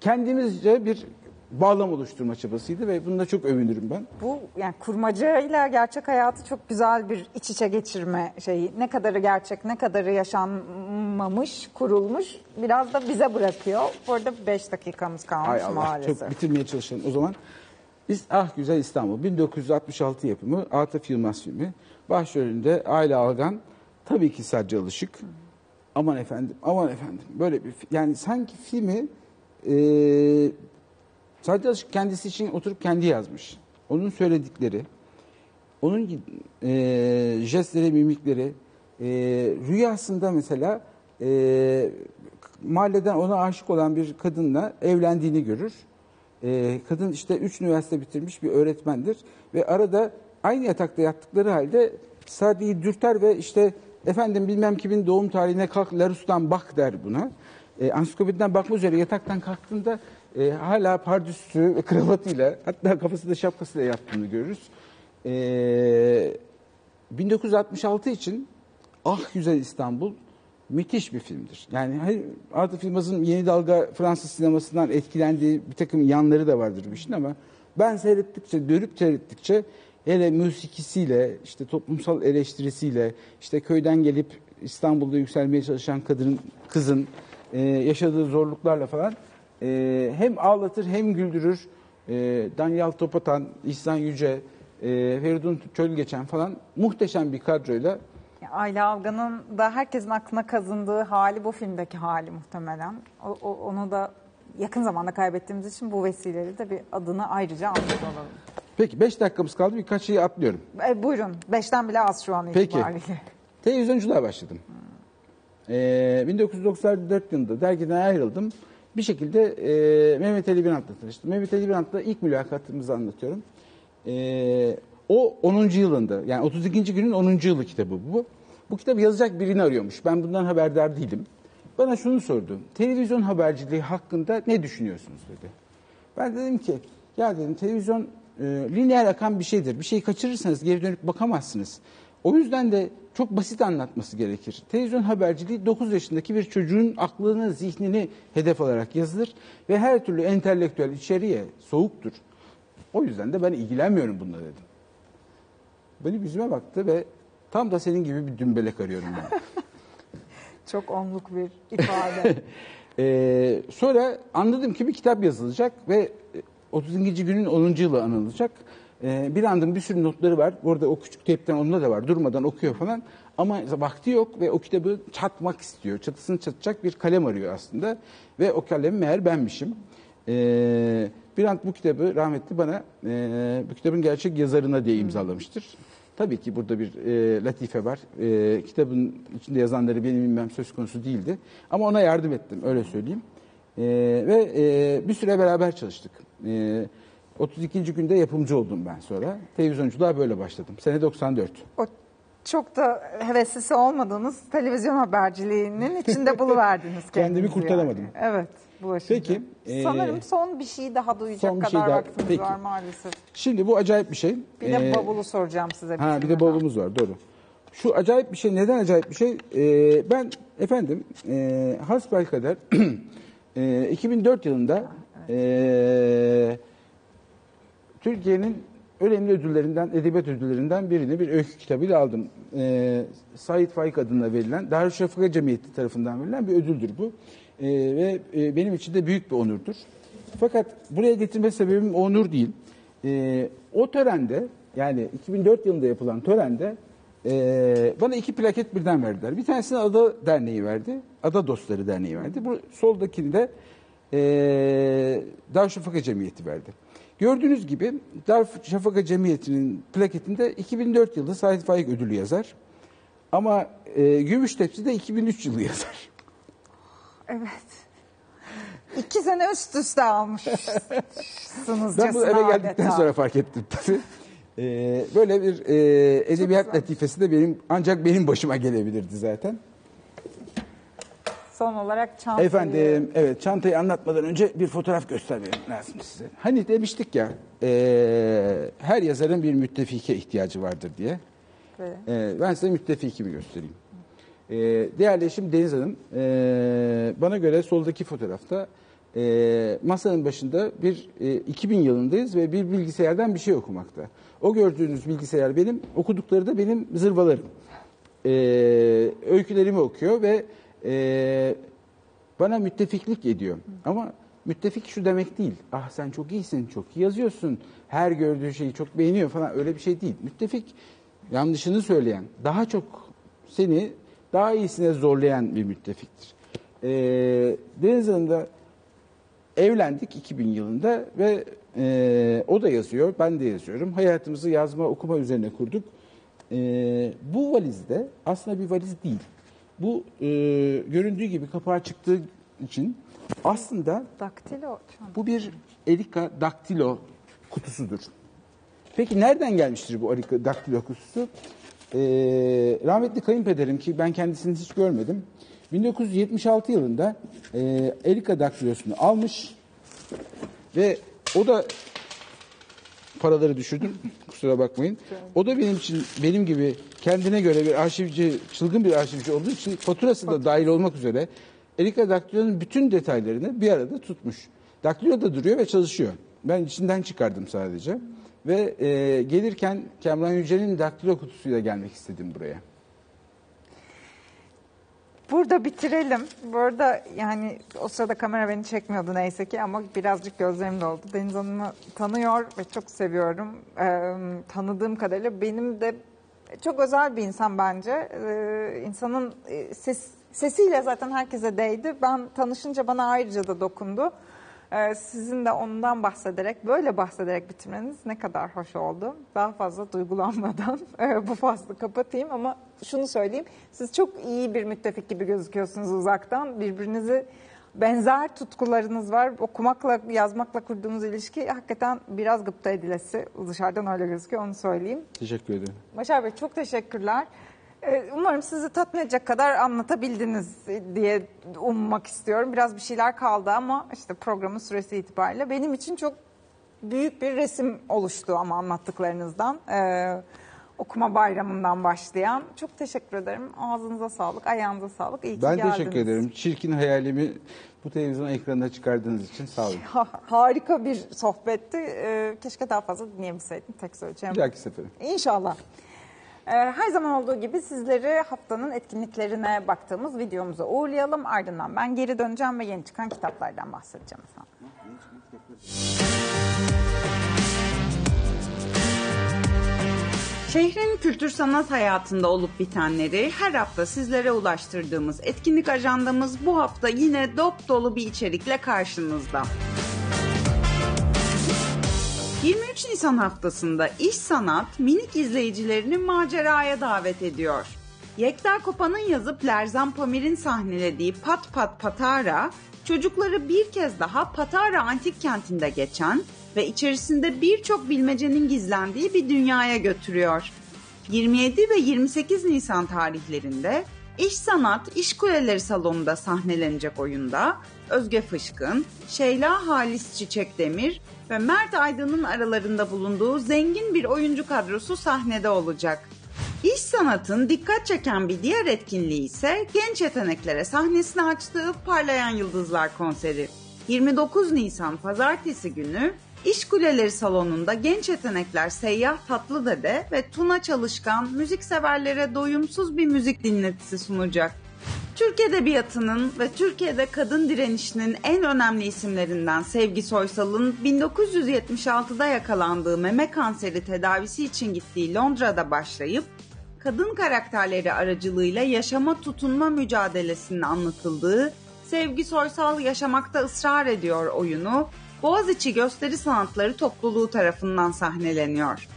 S2: kendimizce bir bağlam oluşturma çabasıydı ve bunda çok övünürüm ben.
S1: Bu yani kurmacayla gerçek hayatı çok güzel bir iç içe geçirme şeyi. Ne kadarı gerçek, ne kadarı yaşanmamış, kurulmuş biraz da bize bırakıyor. Bu arada 5 dakikamız kalmış
S2: Hay Allah
S1: maalesef.
S2: çok bitirmeye çalışalım. O zaman biz Ah Güzel İstanbul 1966 yapımı Atıf Yılmaz filmi. Başrolünde Ayla Algan tabii ki Sadece Alışık. Aman efendim, aman efendim. Böyle bir yani sanki filmi e, Sadece Alışık kendisi için oturup kendi yazmış. Onun söyledikleri, onun e, jestleri, mimikleri, e, rüyasında mesela e, mahalleden ona aşık olan bir kadınla evlendiğini görür. E, kadın işte üç üniversite bitirmiş bir öğretmendir ve arada aynı yatakta yattıkları halde Sadi'yi dürter ve işte efendim bilmem kimin doğum tarihine kalk Larus'tan bak der buna. E, ansiklopediden bakma üzere yataktan kalktığında e, hala pardüsü ve kravatıyla hatta kafasında şapkasıyla yattığını görürüz. E, 1966 için Ah Güzel İstanbul müthiş bir filmdir. Yani hayır, Atıf Yılmaz'ın yeni dalga Fransız sinemasından etkilendiği bir takım yanları da vardır bu işin ama ben seyrettikçe, dönüp seyrettikçe hele müzikisiyle, işte toplumsal eleştirisiyle, işte köyden gelip İstanbul'da yükselmeye çalışan kadının, kızın e, yaşadığı zorluklarla falan e, hem ağlatır hem güldürür. E, Daniel Topatan, İhsan Yüce, e, Feridun Çölgeçen falan muhteşem bir kadroyla
S1: Ayla Algan'ın da herkesin aklına kazındığı hali bu filmdeki hali muhtemelen. O, o- onu da yakın zamanda kaybettiğimiz için bu vesileyle de bir adını ayrıca anmış olalım.
S2: Peki 5 dakikamız kaldı birkaç şeyi atlıyorum.
S1: E, buyurun. Beşten bile az şu an
S2: Peki.
S1: itibariyle.
S2: Televizyonculuğa başladım. Ee, 1994 yılında dergiden ayrıldım. Bir şekilde e, Mehmet Ali Birant'la tanıştım. Mehmet Ali Birant'la ilk mülakatımızı anlatıyorum. Ee, o 10. yılında yani 32. günün 10. yılı kitabı bu. Bu kitabı yazacak birini arıyormuş. Ben bundan haberdar değilim. Bana şunu sordu. Televizyon haberciliği hakkında ne düşünüyorsunuz dedi. Ben dedim ki ya dedim televizyon e, lineer akan bir şeydir. Bir şeyi kaçırırsanız geri dönüp bakamazsınız. O yüzden de çok basit anlatması gerekir. Televizyon haberciliği 9 yaşındaki bir çocuğun aklını, zihnini hedef alarak yazılır ve her türlü entelektüel içeriğe soğuktur. O yüzden de ben ilgilenmiyorum bununla dedim. Benim yüzüme baktı ve tam da senin gibi bir dümbelek arıyorum ben.
S1: Çok onluk bir ifade.
S2: Ee, sonra anladım ki bir kitap yazılacak ve 32. günün 10. yılı anılacak. Ee, bir andım bir sürü notları var. Orada o küçük tepten onda da var. Durmadan okuyor falan. Ama vakti yok ve o kitabı çatmak istiyor. Çatısını çatacak bir kalem arıyor aslında. Ve o kalem meğer benmişim. Ee, bir an bu kitabı rahmetli bana e, bu kitabın gerçek yazarına diye imzalamıştır. Tabii ki burada bir e, latife var. E, kitabın içinde yazanları benim bilmem söz konusu değildi. Ama ona yardım ettim, öyle söyleyeyim. E, ve e, bir süre beraber çalıştık. E, 32. günde yapımcı oldum ben sonra. Televizyonculuğa böyle başladım. Sene 94.
S1: o çok da heveslisi olmadığınız televizyon haberciliğinin içinde buluverdiniz
S2: Kendimi kurtaramadım.
S1: Yani. Evet. Bulaşınca.
S2: Peki, e,
S1: Sanırım son bir şey daha duyacak
S2: bir
S1: kadar
S2: şey daha-
S1: vaktimiz
S2: peki.
S1: var maalesef.
S2: Şimdi bu acayip bir şey.
S1: Bir de
S2: E,
S1: bavulu soracağım size.
S2: Ha bir de
S1: bitirmeden.
S2: bavulumuz var doğru. Şu acayip bir şey neden acayip bir şey? Ee, ben efendim e, hasbelkader e, 2004 yılında e, Türkiye'nin önemli ödüllerinden, edebiyat ödüllerinden birini bir öykü kitabıyla aldım. E, Said Faik adına verilen, Darüşşafaka Cemiyeti tarafından verilen bir ödüldür bu. E, ve e, benim için de büyük bir onurdur. Fakat buraya getirme sebebim onur değil. E, o törende, yani 2004 yılında yapılan törende e, bana iki plaket birden verdiler. Bir tanesini Ada Derneği verdi, Ada Dostları Derneği verdi. Bu soldakini de e, Darüşşafaka Cemiyeti verdi. Gördüğünüz gibi Darüşşafaka Cemiyeti'nin plaketinde 2004 yılı Said Faik ödülü yazar. Ama e, Gümüş Tepsi de 2003 yılı yazar.
S1: Evet. İki sene üst üste almışsınız.
S2: Ben bu eve geldikten sonra fark ettim tabii. E, böyle bir e, edebiyat latifesi de benim ancak benim başıma gelebilirdi zaten.
S1: Son olarak çantayı.
S2: Efendim, evet çantayı anlatmadan önce bir fotoğraf göstermem lazım size. Hani demiştik ya, e, her yazarın bir müttefike ihtiyacı vardır diye.
S1: Böyle.
S2: E, ben size müttefikimi göstereyim. E, değerli eşim Deniz Hanım, e, bana göre soldaki fotoğrafta e, masanın başında bir e, 2000 yılındayız ve bir bilgisayardan bir şey okumakta. O gördüğünüz bilgisayar benim, okudukları da benim zırvalarım. E, öykülerimi okuyor ve e, bana müttefiklik ediyor. Ama müttefik şu demek değil. Ah sen çok iyisin, çok iyi yazıyorsun. Her gördüğü şeyi çok beğeniyor falan öyle bir şey değil. Müttefik yanlışını söyleyen, daha çok seni daha iyisine zorlayan bir müttefiktir. Ee, Deniz Hanım'da evlendik 2000 yılında ve e, o da yazıyor, ben de yazıyorum. Hayatımızı yazma, okuma üzerine kurduk. E, bu valizde aslında bir valiz değil. Bu e, göründüğü gibi kapağı çıktığı için aslında
S1: Daktilo.
S2: bu bir Erika Daktilo kutusudur. Peki nereden gelmiştir bu Erika Daktilo kutusu? Ee, rahmetli kayınpederim ki ben kendisini hiç görmedim. 1976 yılında e, Erika Daktilosunu almış ve o da paraları düşürdüm. Kusura bakmayın. O da benim için benim gibi kendine göre bir arşivci, çılgın bir arşivci olduğu için faturası da dahil olmak üzere Erika Daktilo'nun bütün detaylarını bir arada tutmuş. Daktilo da duruyor ve çalışıyor. Ben içinden çıkardım sadece. Ve e, gelirken Kamran Yücel'in daktilo kutusuyla gelmek istedim buraya.
S1: Burada bitirelim. Bu arada yani o sırada kamera beni çekmiyordu neyse ki ama birazcık gözlerim doldu. Deniz Hanım'ı tanıyor ve çok seviyorum. Ee, tanıdığım kadarıyla benim de çok özel bir insan bence. Ee, insanın e, ses, sesiyle zaten herkese değdi. Ben tanışınca bana ayrıca da dokundu. Ee, sizin de ondan bahsederek, böyle bahsederek bitirmeniz ne kadar hoş oldu. Daha fazla duygulanmadan e, bu faslı kapatayım ama şunu söyleyeyim. Siz çok iyi bir müttefik gibi gözüküyorsunuz uzaktan. Birbirinizi benzer tutkularınız var. Okumakla, yazmakla kurduğunuz ilişki hakikaten biraz gıpta edilesi. Dışarıdan öyle gözüküyor, onu söyleyeyim.
S2: Teşekkür ederim.
S1: Başar Bey çok teşekkürler. Ee, Umarım sizi tatmin edecek kadar anlatabildiniz diye ummak istiyorum. Biraz bir şeyler kaldı ama işte programın süresi itibariyle benim için çok büyük bir resim oluştu ama anlattıklarınızdan. Ee, okuma bayramından başlayan. Çok teşekkür ederim. Ağzınıza sağlık, ayağınıza sağlık. İyi ki
S2: Ben
S1: geldiniz.
S2: teşekkür ederim. Çirkin hayalimi bu televizyon ekranına çıkardığınız için sağ olun.
S1: Ha- harika bir sohbetti. Ee, keşke daha fazla dinleyebilseydim. Tek söyleyeceğim.
S2: Bir dahaki sefere.
S1: İnşallah. Ee, Her zaman olduğu gibi sizleri haftanın etkinliklerine baktığımız videomuza uğurlayalım. Ardından ben geri döneceğim ve yeni çıkan kitaplardan bahsedeceğim efendim. Şehrin kültür sanat hayatında olup bitenleri her hafta sizlere ulaştırdığımız etkinlik ajandamız bu hafta yine dop dolu bir içerikle karşınızda. 23 Nisan haftasında İş Sanat minik izleyicilerini maceraya davet ediyor. Yekta Kopa'nın yazıp Lerzan Pamir'in sahnelediği Pat Pat Patara, çocukları bir kez daha Patara antik kentinde geçen ve içerisinde birçok bilmecenin gizlendiği bir dünyaya götürüyor. 27 ve 28 Nisan tarihlerinde İş Sanat İş Kuleleri Salonu'nda sahnelenecek oyunda Özge Fışkın, Şeyla Halis Çiçek Demir ve Mert Aydın'ın aralarında bulunduğu zengin bir oyuncu kadrosu sahnede olacak. İş sanatın dikkat çeken bir diğer etkinliği ise genç yeteneklere sahnesini açtığı Parlayan Yıldızlar konseri. 29 Nisan pazartesi günü İş Kuleleri Salonu'nda genç yetenekler Seyyah Tatlıdede ve Tuna Çalışkan müzik severlere doyumsuz bir müzik dinletisi sunacak. Türk Edebiyatı'nın ve Türkiye'de kadın direnişinin en önemli isimlerinden Sevgi Soysal'ın 1976'da yakalandığı meme kanseri tedavisi için gittiği Londra'da başlayıp kadın karakterleri aracılığıyla yaşama tutunma mücadelesinin anlatıldığı Sevgi Soysal Yaşamakta ısrar ediyor oyunu Boğaziçi Gösteri Sanatları Topluluğu tarafından sahneleniyor.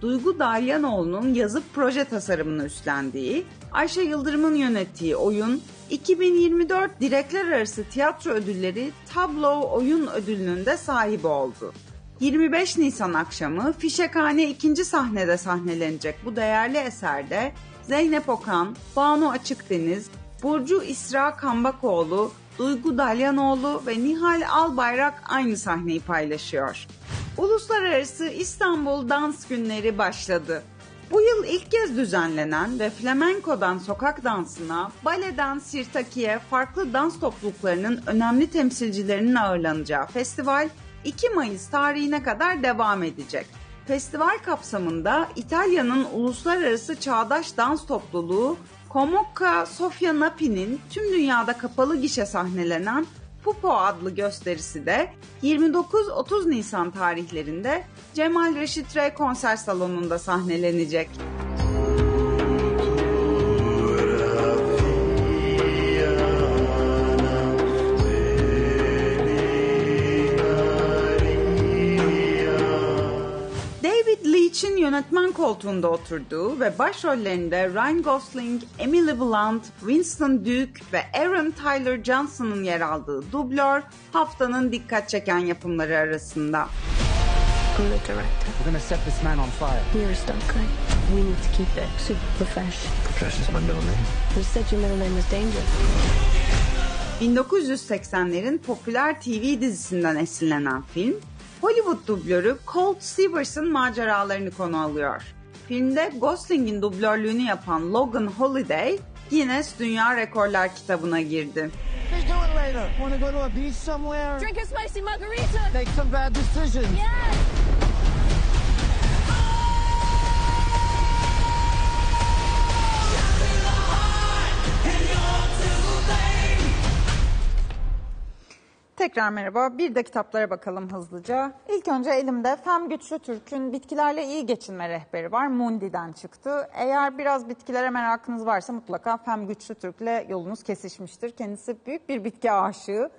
S1: Duygu Dalyanoğlu'nun yazıp proje tasarımını üstlendiği, Ayşe Yıldırım'ın yönettiği oyun 2024 Direkler Arası Tiyatro Ödülleri Tablo Oyun Ödülünün de sahibi oldu. 25 Nisan akşamı Fişekhane ikinci sahnede sahnelenecek bu değerli eserde Zeynep Okan, Banu Açıkdeniz, Burcu İsra Kambakoğlu, Duygu Dalyanoğlu ve Nihal Albayrak aynı sahneyi paylaşıyor. Uluslararası İstanbul Dans Günleri başladı. Bu yıl ilk kez düzenlenen ve flamenkodan sokak dansına, baleden sirtakiye farklı dans topluluklarının önemli temsilcilerinin ağırlanacağı festival 2 Mayıs tarihine kadar devam edecek. Festival kapsamında İtalya'nın uluslararası çağdaş dans topluluğu Komokka Sofia Napi'nin tüm dünyada kapalı gişe sahnelenen Pupo adlı gösterisi de 29-30 Nisan tarihlerinde Cemal Reşit Rey konser salonunda sahnelenecek. David Leitch'in yönetmen koltuğunda oturduğu ve başrollerinde Ryan Gosling, Emily Blunt, Winston Duke ve Aaron Tyler Johnson'ın yer aldığı dublör haftanın dikkat çeken yapımları arasında.
S3: I'm the director.
S4: We're gonna set this man on fire.
S3: You're a stunt guy. We need to keep it super profesh.
S5: Profession's my middle name.
S3: You said your middle name was Danger.
S1: 1980'lerin popüler TV dizisinden esinlenen film, Hollywood dublörü Colt Severs'ın maceralarını konu alıyor. Filmde Gosling'in dublörlüğünü yapan Logan Holiday, Guinness Dünya Rekorlar kitabına girdi.
S4: Let's do it later. Wanna go to a beach somewhere?
S6: Drink a spicy margarita.
S4: Make some bad decisions.
S6: Yes.
S1: Tekrar merhaba. Bir de kitaplara bakalım hızlıca. İlk önce elimde Fem Güçlü Türk'ün Bitkilerle İyi Geçinme Rehberi var. Mundi'den çıktı. Eğer biraz bitkilere merakınız varsa mutlaka Fem Güçlü Türk'le yolunuz kesişmiştir. Kendisi büyük bir bitki aşığı.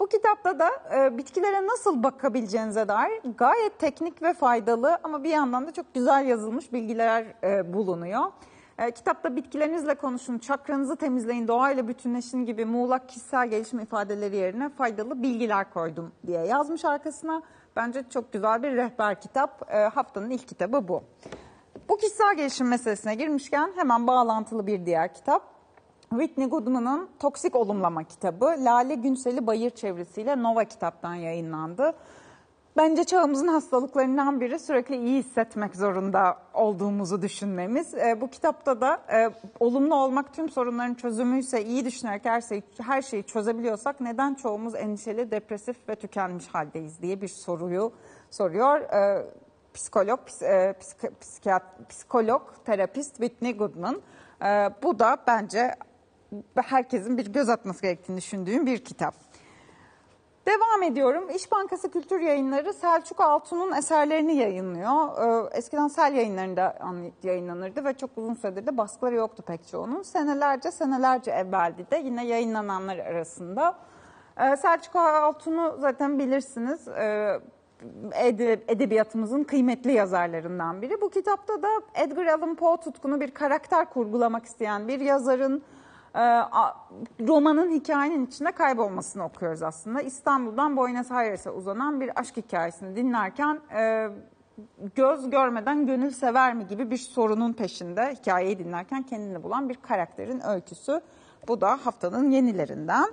S1: Bu kitapta da e, bitkilere nasıl bakabileceğinize dair gayet teknik ve faydalı ama bir yandan da çok güzel yazılmış bilgiler e, bulunuyor. E, kitapta bitkilerinizle konuşun, çakranızı temizleyin, doğayla bütünleşin gibi muğlak kişisel gelişim ifadeleri yerine faydalı bilgiler koydum diye yazmış arkasına. Bence çok güzel bir rehber kitap. E, haftanın ilk kitabı bu. Bu kişisel gelişim meselesine girmişken hemen bağlantılı bir diğer kitap. Whitney Goodman'ın Toksik Olumlama kitabı Lale Günsel'i Bayır çevresiyle Nova kitaptan yayınlandı. Bence çağımızın hastalıklarından biri sürekli iyi hissetmek zorunda olduğumuzu düşünmemiz. E, bu kitapta da e, olumlu olmak tüm sorunların çözümüyse, iyi düşünerek her şeyi, her şeyi çözebiliyorsak neden çoğumuz endişeli, depresif ve tükenmiş haldeyiz diye bir soruyu soruyor. E, psikolog, ps, e, psik, psikiyat, psikolog, terapist Whitney Goodman. E, bu da bence herkesin bir göz atması gerektiğini düşündüğüm bir kitap. Devam ediyorum. İş Bankası Kültür Yayınları Selçuk Altun'un eserlerini yayınlıyor. Ee, eskiden Sel yayınlarında yayınlanırdı ve çok uzun süredir de baskıları yoktu pek çoğunun. Senelerce senelerce evveldi de yine yayınlananlar arasında. Ee, Selçuk Altun'u zaten bilirsiniz. Ee, edebiyatımızın kıymetli yazarlarından biri. Bu kitapta da Edgar Allan Poe tutkunu bir karakter kurgulamak isteyen bir yazarın romanın hikayenin içinde kaybolmasını okuyoruz aslında. İstanbul'dan Buenos Aires'e uzanan bir aşk hikayesini dinlerken göz görmeden gönül sever mi gibi bir sorunun peşinde hikayeyi dinlerken kendini bulan bir karakterin öyküsü. Bu da haftanın yenilerinden.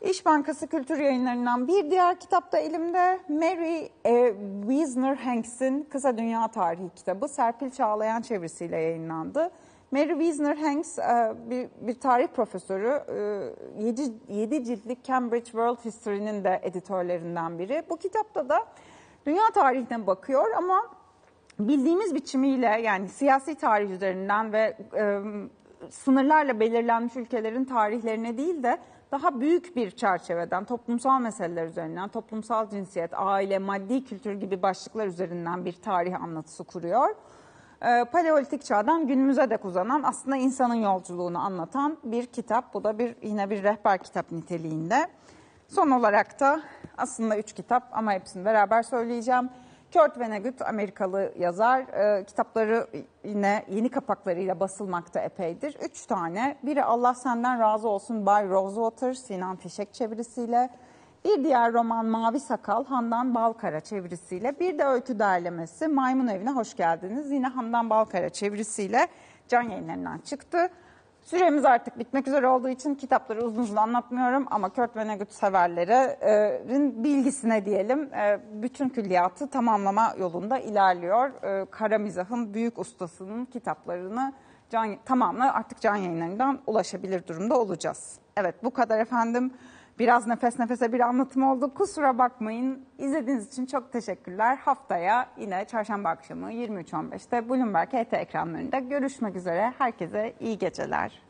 S1: İş Bankası Kültür Yayınları'ndan bir diğer kitap da elimde Mary e, Wiesner Hanks'in Kısa Dünya Tarihi kitabı Serpil Çağlayan çevirisiyle yayınlandı. Mary Wiesner Hanks e, bir, bir tarih profesörü, 7, 7 ciltlik Cambridge World History'nin de editörlerinden biri. Bu kitapta da dünya tarihine bakıyor ama bildiğimiz biçimiyle yani siyasi tarih üzerinden ve e, sınırlarla belirlenmiş ülkelerin tarihlerine değil de daha büyük bir çerçeveden toplumsal meseleler üzerinden, toplumsal cinsiyet, aile, maddi kültür gibi başlıklar üzerinden bir tarih anlatısı kuruyor. Ee, Paleolitik çağdan günümüze dek uzanan aslında insanın yolculuğunu anlatan bir kitap. Bu da bir yine bir rehber kitap niteliğinde. Son olarak da aslında üç kitap ama hepsini beraber söyleyeceğim. Kurt Vonnegut Amerikalı yazar. E, kitapları yine yeni kapaklarıyla basılmakta epeydir. Üç tane. Biri Allah Senden Razı Olsun Bay Rosewater, Sinan Fişek çevirisiyle. Bir diğer roman Mavi Sakal, Handan Balkara çevirisiyle. Bir de öykü derlemesi Maymun Evi'ne hoş geldiniz. Yine Handan Balkara çevirisiyle can yayınlarından çıktı. Süremiz artık bitmek üzere olduğu için kitapları uzun uzun anlatmıyorum ama Kurt Vonnegut severlerin bilgisine diyelim e, bütün külliyatı tamamlama yolunda ilerliyor. E, Kara mizahın büyük ustasının kitaplarını can, tamamını artık can yayınlarından ulaşabilir durumda olacağız. Evet bu kadar efendim. Biraz nefes nefese bir anlatım oldu. Kusura bakmayın. İzlediğiniz için çok teşekkürler. Haftaya yine çarşamba akşamı 23.15'te Bloomberg HT ekranlarında görüşmek üzere. Herkese iyi geceler.